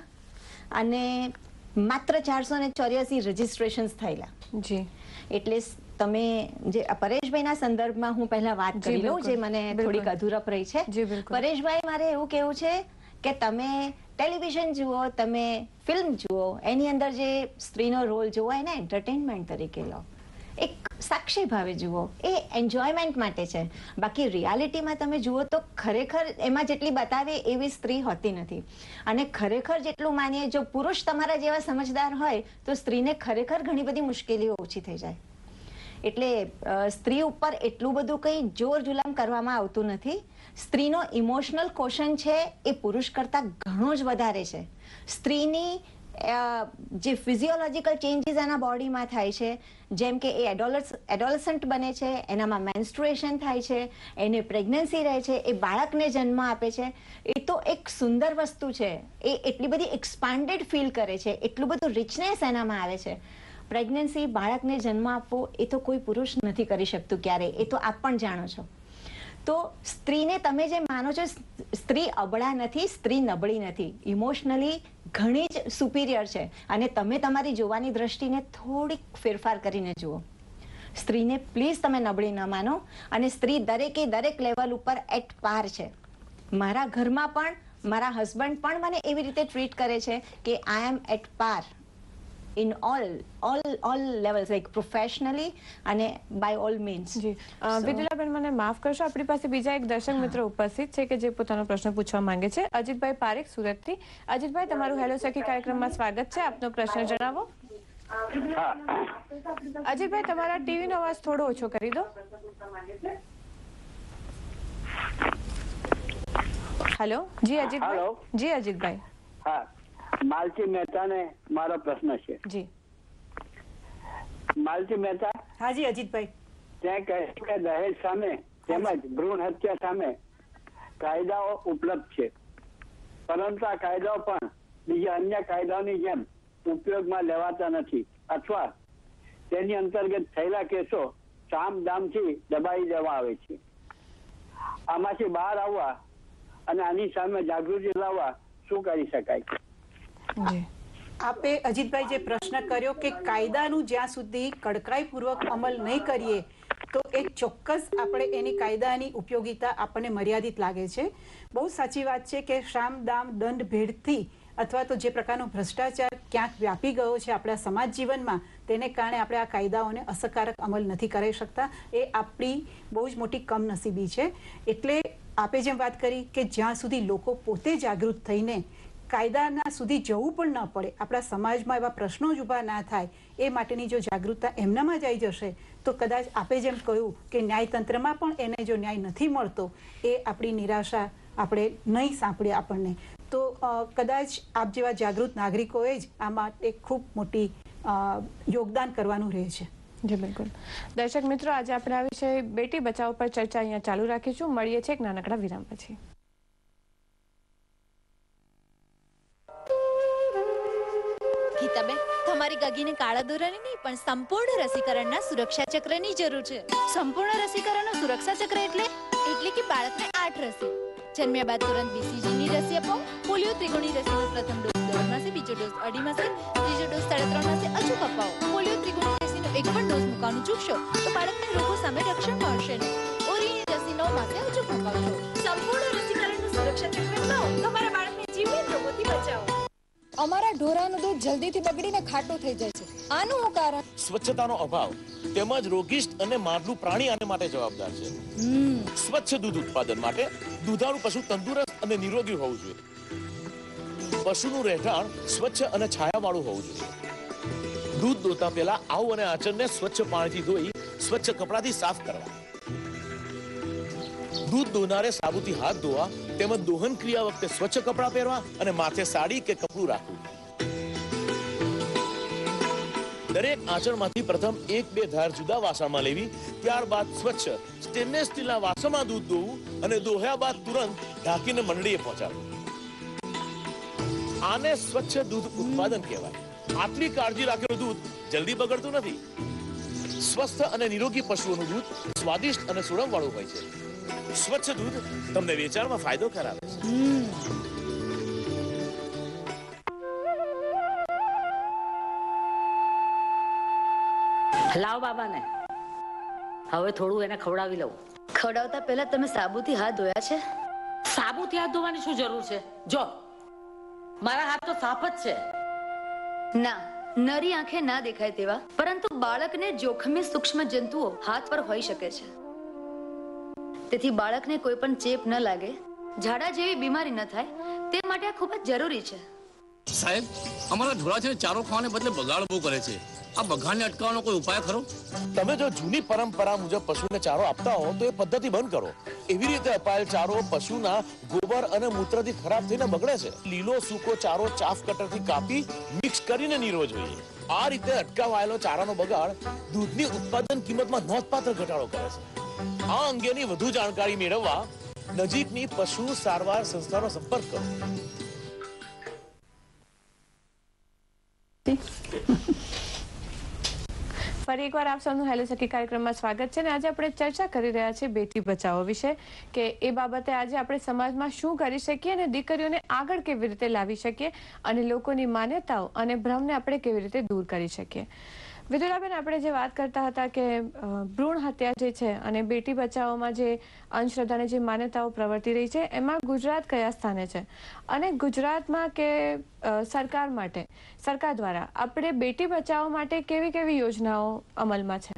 અને માત્ર ચારસો ને ચોર્યાસી રજીસ્ટ્રેશન થયેલા. જી. એટલે તમે જે પરેશભાઈના સંદર્ભમાં હું પહેલા વાત કરી લઉં જે મને થોડીક અધૂરપ રહી છે. પરેશભાઈ મારે એવું કેવું છે કે તમે ટેલિવિઝન જુઓ, તમે ફિલ્મ જુઓ, એની અંદર જે સ્ત્રીનો રોલ જુઓ, એને એન્ટરટેનમેન્ટ તરીકે લો. એક સાક્ષી ભાવે જુઓ. એ એન્જોયમેન્ટ માટે છે. બાકી રિયાલિટીમાં તમે જુઓ તો ખરેખર એમાં જેટલી બતાવે એવી સ્ત્રી હોતી નથી. અને ખરેખર જેટલું માનીએ, જો પુરુષ તમારા જેવા સમજદાર હોય, તો સ્ત્રીને ખરેખર ઘણી બધી મુશ્કેલીઓ ઓછી થઈ જાય. એટલે સ્ત્રી ઉપર એટલું બધું કંઈ જોર જુલામ કરવામાં આવતું નથી. સ્ત્રીનો ઇમોશનલ કોશન છે એ પુરુષ કરતાં ઘણો જ વધારે છે. સ્ત્રીની જે ફિઝિયોલોજીકલ ચેન્જીસ એના બોડીમાં થાય છે, જેમ કે એ એડોલસ, એડોલસન્ટ બને છે, એનામાં મેન્સ્ટ્રુએશન થાય છે, એને પ્રેગ્નન્સી રહે છે, એ બાળકને જન્મ આપે છે, એ તો એક સુંદર વસ્તુ છે. એ એટલી બધી એક્સપાન્ડેડ ફીલ કરે છે, એટલું બધું રિચનેસ એનામાં આવે છે. પ્રેગ્નન્સી બાળકને જન્મ આપવો એ તો કોઈ પુરુષ નથી કરી શકતું ક્યારે એ તો આપ પણ જાણો છો. તો સ્ત્રીને તમે જે માનો છો, સ્ત્રી અબળા નથી, સ્ત્રી નબળી નથી. ઇમોશનલી ઘણી જ સુપિરિયર છે. અને તમે તમારી જોવાની દ્રષ્ટિને થોડીક ફેરફાર કરીને જુઓ. સ્ત્રીને પ્લીઝ તમે નબળી ન માનો. અને સ્ત્રી દરેકે દરેક લેવલ ઉપર એટ પાર છે. મારા ઘરમાં પણ, મારા હસબન્ડ પણ મને એવી રીતે ટ્રીટ કરે છે કે I am at par in all all all levels like professionally અને બાય ઓલ મીન્સ જી. વિદુલાબેન મને માફ કરશો આપણી પાસે બીજા એક દર્શક મિત્ર ઉપસ્થિત છે કે જે પોતાનો પ્રશ્ન પૂછવા માંગે છે. અજીતભાઈ પારેખ સુરતથી. અજીતભાઈ તમારું હેલો સખી કાર્યક્રમમાં સ્વાગત છે. આપનો પ્રશ્ન જણાવો. અજીતભાઈ તમારા ટીવી નો અવાજ થોડો ઓછો કરી દો. હેલો જી અજીતભાઈ. જી અજીતભાઈ. હા. માલતી મહેતાને મારો પ્રશ્ન છે. જી. માલતી મહેતા? હાજી અજીતભાઈ. ત્યાં કહે કે દહેજ સામે તેમજ ભ્રૂણ હત્યા સામે કાયદાઓ ઉપલબ્ધ છે. પરંતુ આ કાયદાઓ પણ બીજા અન્ય કાયદાઓની જેમ ઉપયોગમાં લેવાતા નથી અથવા તેની અંતર્ગત થયેલા કેસો સામ દામથી દબાઈ દેવા આવે છે. આમાંથી બહાર આવવા અને આની સામે જાગૃતિ લાવવા શું કરી શકાય? આપે અજીતભાઈ જે પ્રશ્ન કર્યો કે કાયદાનું જ્યાં સુધી કડકાઈપૂર્વક અમલ નહીં કરીએ, તો એ ચોક્કસ આપણે એની કાયદાની ઉપયોગિતા આપણને મર્યાદિત લાગે છે. બહુ સાચી વાત છે કે શામ, દામ, દંડ, ભેડથી અથવા તો જે પ્રકારનો ભ્રષ્ટાચાર ક્યાંક વ્યાપી ગયો છે આપણા સમાજ જીવનમાં, તેને કારણે આપણે આ કાયદાઓને અસરકારક અમલ નથી કરાવી શકતા. એ આપણી બહુ જ મોટી કમનસીબી છે. એટલે આપે જેમ વાત કરી કે જ્યાં સુધી લોકો પોતે જાગૃત થઈને કાયદાના સુધી જવું પણ ન પડે. આપણા સમાજમાં એવા પ્રશ્નો જ ઊભા ના થાય. એ માટેની જો જાગૃતતા એમનામાં જ આવી જશે, તો કદાચ આપે જેમ કહ્યું કે ન્યાયતંત્રમાં પણ એને જો ન્યાય નથી મળતો, એ આપણી નિરાશા આપણે નહીં સાંભળીએ આપણને. તો કદાચ આપ જેવા જાગૃત નાગરિકોએ જ આ માટે ખૂબ મોટી યોગદાન કરવાનું રહે છે. જી, બિલકુલ. દર્શક મિત્રો, આજે આપણે આ વિષય બેટી બચાવ પર ચર્ચા અહીંયા ચાલુ રાખીશું. મળીએ છીએ એક નાનકડા વિરામ પછી. તમારી કાળા દોરાની નહીં, પણ સંપૂર્ણ રસીકરણના સુરક્ષા ચક્રની જરૂર છે. સંપૂર્ણ રસીકરણનો સુરક્ષા ચક્ર એટલે એટલે કે બાળકને આઠ રસી. જન્મ્યા બાદ તુરંત બીસીજીની રસી અપાવો પોલિયો ત્રિગુણી રસીનો પ્રથમ ડોઝ દોઢ માસે, બીજો ડોઝ અઢી માસે, ત્રીજો ડોઝ સાડા ત્રણ માસે અચૂક અપાવો પોલિયો ત્રિગુણી રસીનો એક પણ ડોઝ મૂકવાનું ચૂકશો, તો બાળકને રોગો સામે રક્ષણ મળશે નહીં. ઓરીની માસે અચૂક અપાવશો સંપૂર્ણ રસીકરણનું સુરક્ષા ચક્ર તમારા બાળકને જીવલેણ રોગોથી બચાવો. અમારા ઢોરાનું દૂધ જલ્દીથી બગડીને ખાટું થઈ જાય છે. આનું હું કારણ? સ્વચ્છતાનો અભાવ તેમજ રોગિષ્ટ અને મારલું પ્રાણી આને માટે જવાબદાર છે. સ્વચ્છ દૂધ ઉત્પાદન માટે દૂધાળુ પશુ તંદુરસ્ત અને નિરોગી હોવું જોઈએ. પશુનું રહેઠાણ સ્વચ્છ અને છાયાવાળું હોવું જોઈએ. દૂધ દોતા પહેલા આવ અને આચરને સ્વચ્છ પાણીથી ધોઈ સ્વચ્છ કપડાથી સાફ કરવા. દૂધ દોનારે સાબુથી હાથ ધોવા તેમજ દોહન ક્રિયા વખતે સ્વચ્છ કપડાં પહેરવા અને માથે સાડી કે કપડું રાખવું. દરેક આચરણમાંથી પ્રથમ એક બે ધાર જુદા વાસણમાં લેવી, ત્યારબાદ સ્વચ્છ, સ્ટેનલેસ સ્ટીલના વાસણમાં દૂધ દોવું અને દોહ્યા બાદ તુરંત ઢાંકીને મંડળીએ પહોંચાડવું. આને સ્વચ્છ દૂધ ઉત્પાદન કહેવાય. આટલી કાળજી રાખેલું દૂધ જલ્દી બગડતું નથી. સ્વસ્થ અને નિરોગી પશુઓનું દૂધ સ્વાદિષ્ટ અને સુડમવાળું હોય છે. સ્વચ્છ દૂધ તમને વેચાણમાં ફાયદો કરાવે છે. લાવ બાબાને. હવે થોડું એને ખવડાવી લઉં. ખવડાવતા પહેલા તમે સાબુથી હાથ ધોયા છે? સાબુથી હાથ ધોવાની શું જરૂર છે? જો મારા હાથ તો સાફ જ છે. ના નરી આંખે ના દેખાય તેવા પરંતુ બાળકને જોખમી સૂક્ષ્મ જંતુઓ હાથ પર હોઈ શકે છે. તેથી બાળકને કોઈ પણ ચેપ ન લાગે. ઝાડા જેવી બીમારી ન થાય. તે માટે આ ખૂબ જ જરૂરી છે. સાહેબ અમારા ઢોરા છે ચારો ખાવાને બદલે બગાડ બહુ કરે છે. આ બગાડને અટકાવવાનો કોઈ ઉપાય ખરો? તમે જો જૂની પરંપરા મુજબ પશુને ચારો આપતા હો તો એ પદ્ધતિ બંધ કરો. એવી રીતે અપાયેલ ચારો પશુના ગોબર અને મૂત્રથી ખરાબ થઈને બગડે છે. લીલો સૂકો ચારો ચાફ કટરથી કાપી મિક્સ કરીને નીરવો જોઈએ. આ રીતે અટકાવાયેલો ચારાનો બગાડ દૂધની ઉત્પાદન કિંમતમાં નોંધપાત્ર ઘટાડો કરે છે. આ અંગેની વધુ જાણકારી મેળવવા નજીકની પશુ સારવાર સંસ્થાનો સંપર્ક કરો. ફરી એકવાર આપ સૌનું હેલો સખી કાર્યક્રમમાં સ્વાગત છે અને આજે આપણે ચર્ચા કરી રહ્યા છીએ બેટી બચાવો વિશે કે એ બાબતે આજે આપણે સમાજમાં શું કરી શકીએ અને દીકરીઓને આગળ કેવી રીતે લાવી શકીએ અને લોકોની માન્યતાઓ અને ભ્રમને આપણે કેવી રીતે દૂર કરી શકીએ. વિદુલાબેન આપણે જે વાત કરતા હતા કે ભ્રૂણ હત્યા જે છે અને બેટી બચાવોમાં જે અંધશ્રદ્ધાની જે માન્યતાઓ પ્રવર્તી રહી છે, એમાં ગુજરાત કયા સ્થાને છે? અને ગુજરાતમાં કે સરકાર માટે, સરકાર દ્વારા, આપણે બેટી બચાવો માટે કેવી કેવી યોજનાઓ અમલમાં છે?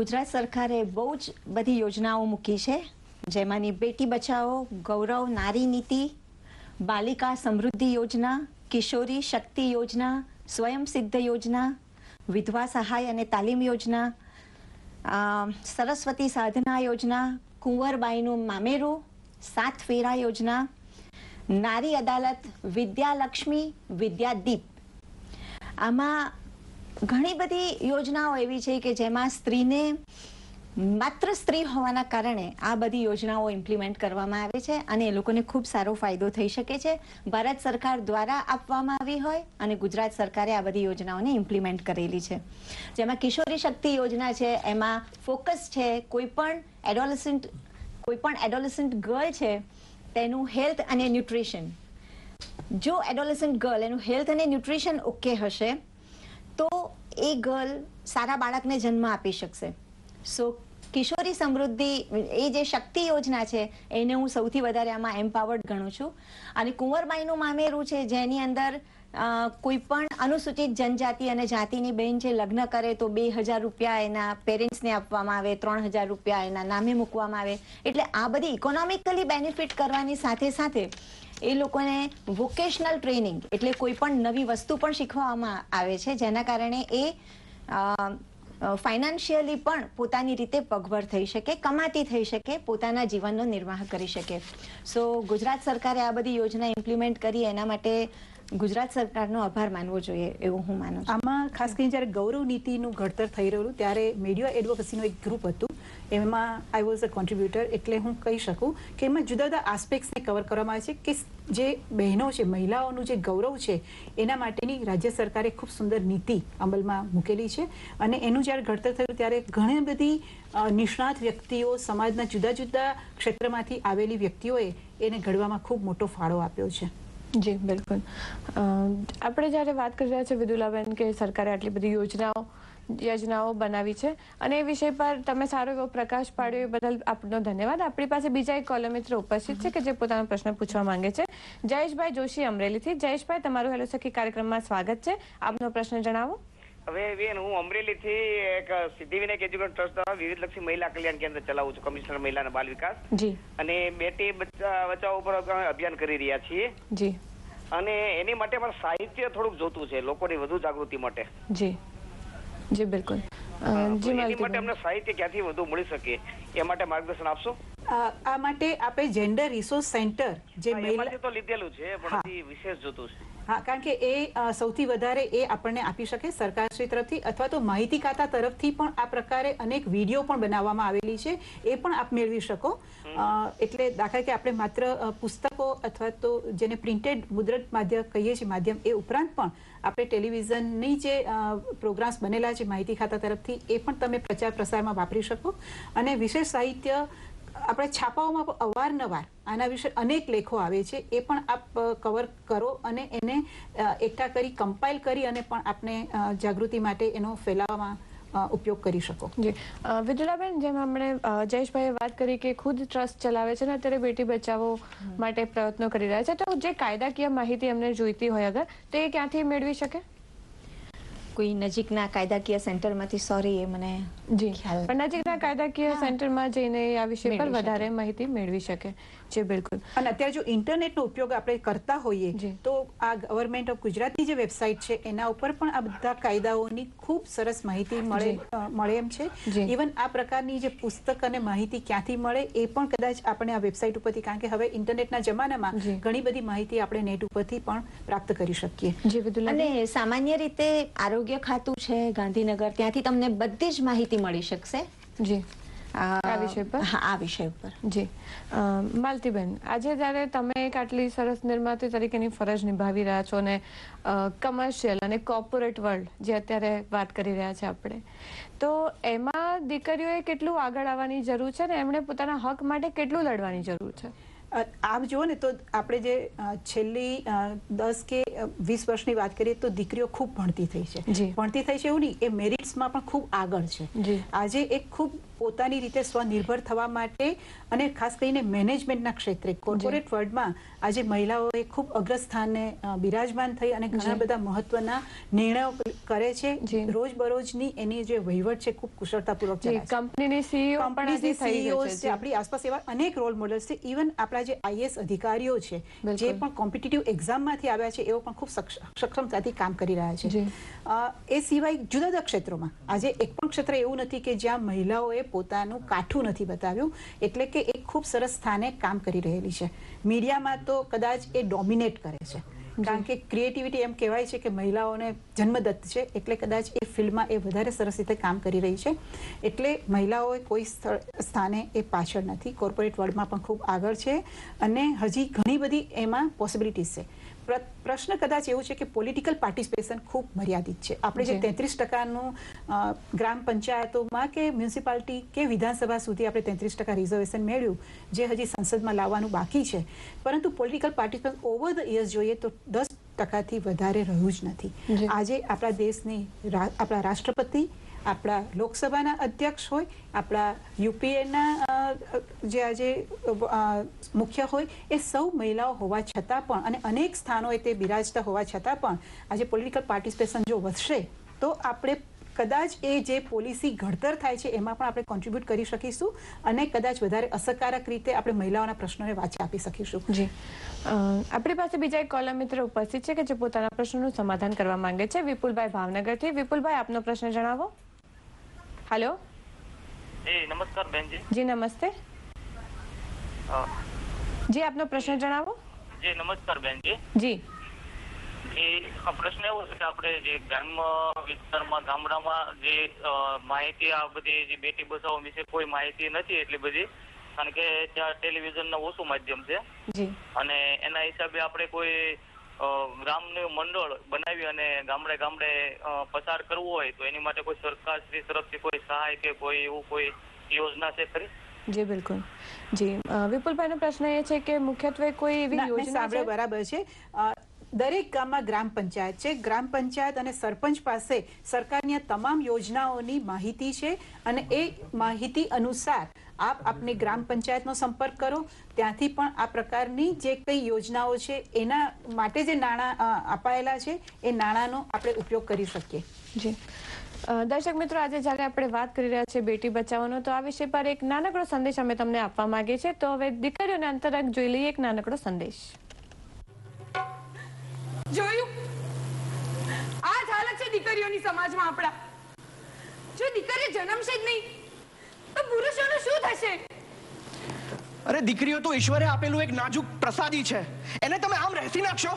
ગુજરાત સરકારે બહુ જ બધી યોજનાઓ મૂકી છે, જેમાંની બેટી બચાવો, ગૌરવ નારી નીતિ, બાલિકા સમૃદ્ધિ યોજના, કિશોરી શક્તિ યોજના સ્વયં સિદ્ધ યોજના વિધવા સહાય અને તાલીમ યોજના સરસ્વતી સાધના યોજના, કુંવરબાઈનું મામેરું, સાત ફેરા યોજના, નારી અદાલત, વિદ્યાલક્ષ્મી, વિદ્યાદીપ. આમાં ઘણી બધી યોજનાઓ એવી છે કે જેમાં સ્ત્રીને માત્ર સ્ત્રી હોવાના કારણે આ બધી યોજનાઓ ઇમ્પ્લિમેન્ટ કરવામાં આવે છે અને એ લોકોને ખૂબ સારો ફાયદો થઈ શકે છે. ભારત સરકાર દ્વારા આપવામાં આવી હોય અને ગુજરાત સરકારે આ બધી યોજનાઓને ઇમ્પ્લિમેન્ટ કરેલી છે. જેમાં કિશોરી શક્તિ યોજના છે, એમાં ફોકસ છે, કોઈ પણ એડોલસન્ટ કોઈ પણ એડોલસન્ટ ગર્લ છે, તેનું હેલ્થ અને ન્યુટ્રિશન જો એડોલેસન્ટ ગર્લ એનું હેલ્થ અને ન્યુટ્રિશન ઓકે હશે, તો એ ગર્લ સારા બાળકને જન્મ આપી શકશે. સો કિશોરી સમૃદ્ધિ, એ જે શક્તિ યોજના છે, એને હું સૌથી વધારે આમાં એમ્પાવર્ડ ગણું છું. અને કુંવરબાઈનું મામેરું છે, જેની અંદર કોઈ પણ અનુસૂચિત જનજાતિ અને જાતિની બહેન જે લગ્ન કરે તો બે હજાર રૂપિયા એના પેરેન્ટ્સને આપવામાં આવે, ત્રણ હજાર રૂપિયા એના નામે મૂકવામાં આવે. એટલે આ બધી ઇકોનોમિકલી બેનિફિટ કરવાની સાથે સાથે એ લોકોને વોકેશનલ ટ્રેનિંગ એટલે કોઈ પણ નવી વસ્તુ પણ શીખવામાં આવે છે, જેના કારણે એ ફાઇનાન્શિયલી પણ પોતાની રીતે પગભર થઈ શકે, કમાતી થઈ શકે, પોતાના જીવનનો નિર્વાહ કરી શકે. સો ગુજરાત સરકારે આ બધી યોજના ઇમ્પ્લિમેન્ટ કરી, એના માટે ગુજરાત સરકારનો આભાર માનવો જોઈએ એવું હું માનું આમાં ખાસ કરીને જ્યારે ગૌરવ નીતિનું ઘડતર થઈ રહ્યું ત્યારે મીડિયા એડવોકસીનું એક ગ્રુપ હતું. એમાં આઈ વોઝ અ કોન્ટ્રીબ્યુટર એટલે હું કહી શકું કે એમાં જુદા જુદા આસ્પેક્ટ્સને કવર કરવામાં આવે છે કે જે બહેનો છે, મહિલાઓનું જે ગૌરવ છે, એના માટેની રાજ્ય સરકારે ખૂબ સુંદર નીતિ અમલમાં મૂકેલી છે અને એનું જ્યારે ઘડતર થયું ત્યારે ઘણી બધી નિષ્ણાત વ્યક્તિઓ સમાજના જુદા જુદા ક્ષેત્રમાંથી આવેલી વ્યક્તિઓએ એને ઘડવામાં ખૂબ મોટો ફાળો આપ્યો છે. જી, બિલકુલ. આપણે જ્યારે વાત કરી રહ્યા છીએ, વિદુલાબેન, કે સરકારે આટલી બધી યોજનાઓ યોજનાઓ બનાવી છે. અને એ વિષય પર તમે સારો એવો પ્રકાશ પાડ્યો એ બદલ આપનો ધન્યવાદ. આપણી પાસે બીજા એક કોલમ મિત્ર ઉપસ્થિત છે કે જે પોતાનો પ્રશ્ન પૂછવા માંગે છે. જયેશભાઈ જોશી અમરેલીથી. જયેશભાઈ તમારું હેલો સખી કાર્યક્રમમાં સ્વાગત છે. આપનો પ્રશ્ન જણાવો. હવે બેન હું અમરેલીથી એક સિદ્ધિવિનાયક એજ્યુકેશન ટ્રસ્ટ દ્વારા વિવિધલક્ષી મહિલા કલ્યાણ કેન્દ્ર ચલાવું છું કમિશનર મહિલા અને બાલ વિકાસ. જી. અને બેટી બચાવ ઉપર અભિયાન કરી રહ્યા છીએ. જી. અને એની માટે પણ સાહિત્ય થોડુંક જોતું છે લોકોની વધુ જાગૃતિ માટે. જી. જી બિલકુલ. જી એની માટે અમને સાહિત્ય ક્યાંથી વધુ મળી શકે? એ માટે માર્ગદર્શન આપશો? આ માટે આપણે જેન્ડર રિસોર્સ સેન્ટર જે મહિલા તો લીધેલું છે પણ વિશેષ જોતું છે. હા કારણ કે એ સૌથી વધારે એ આપણને આપી શકે સરકારશ્રી તરફથી અથવા તો માહિતી ખાતા તરફથી પણ આ પ્રકારે અનેક વીડિયો પણ બનાવવામાં આવેલી છે. એ પણ આપ મેળવી શકો. એટલે દાખલા કે આપણે માત્ર પુસ્તકો અથવા તો જેને પ્રિન્ટેડ મુદ્રત માધ્યમ કહીએ છીએ માધ્યમ એ ઉપરાંત પણ આપણે ટેલિવિઝનની જે પ્રોગ્રામ્સ બનેલા છે માહિતી ખાતા તરફથી એ પણ તમે પ્રચાર પ્રસારમાં વાપરી શકો. અને વિશેષ સાહિત્ય આપણે છાપાઓમાં પણ અવારનવાર આના વિશે અનેક લેખો આવે છે એ પણ આપ કવર કરો અને એને એકઠા કરી કમ્પાઇલ કરી અને પણ આપને જાગૃતિ માટે એનો ફેલાવવામાં ઉપયોગ કરી શકો. જી. વિદુલાબેન જેમ આપણે જયેશભાઈએ વાત કરી કે ખુદ ટ્રસ્ટ ચલાવે છે ને અત્યારે બેટી બચાવો માટે પ્રયત્નો કરી રહ્યા છે તો જે કાયદાકીય માહિતી અમને જોઈતી હોય અગર તો એ ક્યાંથી મેળવી શકે? કોઈ નજીકના કાયદાકીય સેન્ટરમાંથી? સોરી એ મને જી. પણ નજીકના કાયદાકીય સેન્ટરમાં જઈને આ વિષય પર વધારે માહિતી મેળવી શકે. જી બિલકુલ. અને અત્યારે જો ઇન્ટરનેટનો ઉપયોગ આપણે કરતા હોઈએ તો આ ગવર્મેન્ટ ઓફ ગુજરાતની જે વેબસાઇટ છે એના ઉપર પણ આ બધા કાયદાઓની ખૂબ સરસ માહિતી મળે મળે એમ છે. ઇવન આ પ્રકારની જે પુસ્તક અને માહિતી ક્યાંથી મળે એ પણ કદાચ આપણે આ વેબસાઇટ ઉપરથી કારણ કે હવે ઇન્ટરનેટના જમાનામાં ઘણી બધી માહિતી આપણે નેટ ઉપરથી પણ પ્રાપ્ત કરી શકીએ. અને સામાન્ય રીતે આરોગ્ય ખાતું છે ગાંધીનગર ત્યાંથી તમને બધી જ માહિતી મળી શકશે. જી. આ વિષય પર? હા આ વિષય ઉપર. જી. માલતીબેન આજે જ્યારે તમે એક આટલી સરસ નિર્માતી તરીકેની ફરજ નિભાવી રહ્યા છો અને કમર્શિયલ અને કોર્પોરેટ વર્લ્ડ જે અત્યારે વાત કરી રહ્યા છે આપણે તો એમાં દીકરીઓએ કેટલું આગળ આવવાની જરૂર છે ને એમણે પોતાના હક માટે કેટલું લડવાની જરૂર છે? આપ જુઓ ને તો આપણે જે છેલ્લી દસ કે વીસ વર્ષની વાત કરીએ તો દીકરીઓ ખૂબ ભણતી થઈ છે. ભણતી થઈ છે એવું નહીં એ મેરિટ્સમાં પણ ખૂબ આગળ છે. આજે એક ખૂબ પોતાની રીતે સ્વનિર્ભર થવા માટે અને ખાસ કરીને મેનેજમેન્ટના ક્ષેત્રે કોર્પોરેટ વર્લ્ડમાં આજે મહિલાઓએ ખૂબ અગ્રસ્થાને બિરાજમાન થઈ અને ઘણા બધા મહત્વના નિર્ણયો કરે છે. રોજબરોજની એની જે વહીવટ છે ખૂબ કુશળતાપૂર્વક છે. કંપનીની સીઈઓ પણ છે છે આપણી આસપાસ એવા અનેક રોલ મોડલ્સ છે. ઇવન આપણા જે આઈએસ અધિકારીઓ છે જે પણ કોમ્પિટિટિવ એક્ઝામમાંથી આવ્યા છે એઓ પણ ખૂબ સક્ષમતાથી કામ કરી રહ્યા છે. એ સિવાય જુદા જુદા ક્ષેત્રોમાં આજે એક પણ ક્ષેત્ર એવું નથી કે જ્યાં મહિલાઓએ પોતાનું કાઠું નથી બતાવ્યું. એટલે કે એ ખૂબ સરસ સ્થાને કામ કરી રહેલી છે. મીડિયામાં તો કદાચ એ ડોમિનેટ કરે છે. કારણ કે ક્રિએટિવિટી એમ કહેવાય છે કે મહિલાઓને જન્મદત્ત છે. એટલે કદાચ એ ફિલ્ડમાં એ વધારે સરસ રીતે કામ કરી રહી છે. એટલે મહિલાઓએ કોઈ સ્થળ- સ્થાને એ પાછળ નથી. કોર્પોરેટ વર્લ્ડમાં પણ ખૂબ આગળ છે. અને હજી ઘણી બધી એમાં પોસિબિલિટીઝ છે. પ્રશ્ન કદાચ એવું છે કે પોલિટિકલ પાર્ટિસિપેશન ખૂબ મર્યાદિત છે. આપણે જે તેત્રીસ ટકાનું ગ્રામ પંચાયતોમાં કે મ્યુનિસિપાલિટી કે વિધાનસભા સુધી આપણે તેત્રીસ ટકા રિઝર્વેશન મેળવ્યું જે હજી સંસદમાં લાવવાનું બાકી છે. પરંતુ political participation over the years જોઈએ તો દસ ટકાથી વધારે રહ્યું જ નથી. આજે આપણા દેશની આપણા રાષ્ટ્રપતિ આપણા લોકસભાના અધ્યક્ષ હોય, આપણા યુપીએના જે આજે મુખ્ય હોય, એ સૌ મહિલાઓ હોવા છતાં પણ અને અનેક સ્થાનોએ તે બિરાજતા હોવા છતાં પણ આજે પોલિટિકલ પાર્ટિસિપેશન જો વધશે, તો આપણે કદાચ એ જે પોલિસી ઘડતર થાય છે એમાં પણ આપણે કોન્ટ્રીબ્યુટ કરી શકીશું અને કદાચ વધારે અસરકારક રીતે આપણે મહિલાઓના પ્રશ્નોને વાચા આપી શકીશું. જી. આપણી પાસે બીજા એક કોલમ મિત્ર ઉપસ્થિત છે કે જે પોતાના પ્રશ્નનું સમાધાન કરવા માંગે છે? વિપુલભાઈ ભાવનગરથી. વિપુલભાઈ, આપનો પ્રશ્ન જણાવો. હાલો નમસ્કાર બેનજી. જી નમસ્તે. જી આપનો પ્રશ્ન જણાવો. જી નમસ્કાર બેનજી. જી. એ પ્રશ્ન એવો છે કે આપણે જે ગ્રામ વિસ્તારમાં ગામડામાં જે માહિતી આ બધી જે બેટી બચાવો વિશે કોઈ માહિતી નથી એટલી બધી. કારણ કે ત્યાં ટેલિવિઝન ઓછું માધ્યમ છે. અને એના હિસાબે આપણે કોઈ ગ્રામનું મંડળ બનાવી અને ગામડે ગામડે પસાર કરવું હોય તો એની માટે કોઈ સરકાર શ્રી તરફથી કોઈ સહાય કે કોઈ એવું કોઈ યોજના છે ખરી? જી બિલકુલ. જી વિપુલભાઈનો પ્રશ્ન એ છે કે મુખ્યત્વે કોઈ એવી યોજના બરાબર છે. દરેક ગામમાં ગ્રામ પંચાયત છે. ગ્રામ પંચાયત અને સરપંચ પાસે સરકારની તમામ યોજનાઓની માહિતી છે અને એ માહિતી અનુસાર આપ આપની ગ્રામ પંચાયતનો સંપર્ક કરો. ત્યાંથી પણ આ પ્રકારની જે કઈ યોજનાઓ છે, એના માટે જે નાણાં અપાયેલા છે, એ નાણાંનો આપણે ઉપયોગ કરી શકીએ. જી. દર્શક મિત્રો, આજે જ્યારે આપણે વાત કરી રહ્યા છીએ બેટી બચાવોનો, તો આ વિષય પર એક નાનકડો સંદેશ અમે તમને આપવા માંગીએ છીએ. તો હવે દીકરીઓને અંતરંગ જોઈ લઈએ એક નાનકડો સંદેશ. જોયું? આ જ હાલત છે દીકરીઓની સમાજમાં આપણા. જો દીકરી જન્મશે જ નહીં તો પુરુષોનું શું થશે? અરે દીકરીઓ તો ઈશ્વરે આપેલું એક નાજુક પ્રસાદી છે. એને તમે આમ રહેતી નાખશો?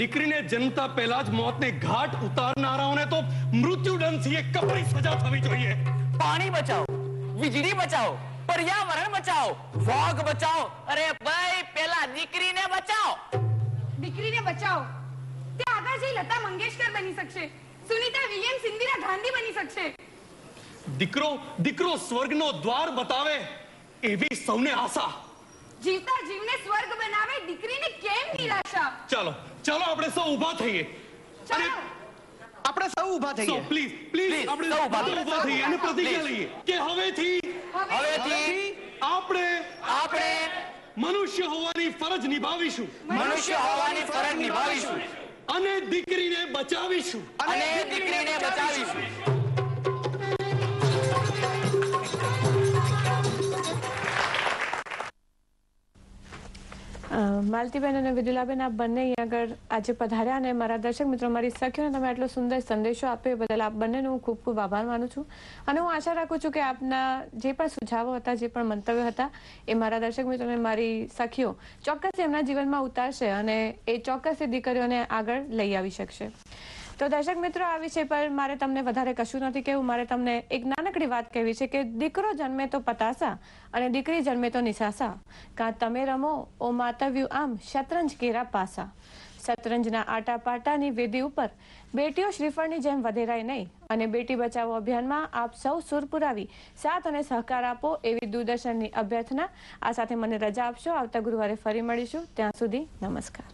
દીકરીને જન્મતા પહેલા જ મોતને ઘાટ ઉતારનારાઓને તો મૃત્યુદંડથી એક કપરી સજા થવી જોઈએ. પાણી બચાવો વીજળી બચાવો પર્યાવરણ બચાવો વાઘ બચાવો. અરે ભાઈ પેલા દીકરીને બચાવો. દીકરીને બચાવો. તે આગળ જઈ લતા મંગેશકર બની શકશે. સુનીતા વિલિયમ્સ ઇન્દિરા ગાંધી બની શકશે. દીકરો દીકરો સ્વર્ગનો દ્વાર બતાવે એવી સૌને આશા. જીવતા જીવને સ્વર્ગ બનાવે દીકરીને કેમ નિરાશા? ચાલો ચાલો આપણે સૌ ઊભા થઈએ. અરે આપણે સૌ ઊભા થઈએ. પ્લીઝ Please, આપણે સૌ ઊભા થઈએ. અને પ્રતિજ્ઞા લઈએ કે હવેથી હવેથી આપણે આપણે મનુષ્ય હોવાની ફરજ નિભાવીશું. મનુષ્ય હોવાની ફરજ નિભાવીશું. અને દીકરીને બચાવીશું. અને દીકરીને બચાવીશું. માલતીબેન અને વિદુલાબેન, આપ બંને અહીં આગળ આજે પધાર્યા અને મારા દર્શક મિત્રો, મારી સખીઓને તમે આટલો સુંદર સંદેશો આપ્યો બદલ આપ બંનેનો હું ખૂબ ખૂબ આભાર માનું છું. અને હું આશા રાખું છું કે આપના જે પણ સુઝાવો હતા, જે પણ મંતવ્યો હતા, એ મારા દર્શક મિત્રોને મારી સખીઓ ચોક્કસ એમના જીવનમાં ઉતારશે અને એ ચોક્કસ એ દીકરીઓને આગળ લઈ આવી શકશે. તો દર્શક મિત્રો, આ વિષય પર મારે તમને વધારે કશું નથી કહેવું. મારે તમને એક નાનકડી વાત કહેવી છે કે દીકરો જન્મે તો પતાસા અને દીકરી જન્મે તો નિશાસા. કાં તમે રમો ઓ માતવ્યું આમ શતરંજ કેરા પાસા. શતરંજના આટા પાટાની વેદી ઉપર બેટીઓ શ્રીફળની જેમ વધેરાય નહીં અને બેટી બચાવો અભિયાનમાં આપ સૌ સુર પુરાવી, સાથ અને સહકાર આપો એવી દૂરદર્શનની અભ્યર્થના. આ સાથે મને રજા આપશો. આવતા ગુરુવારે ફરી મળીશું. ત્યાં સુધી નમસ્કાર.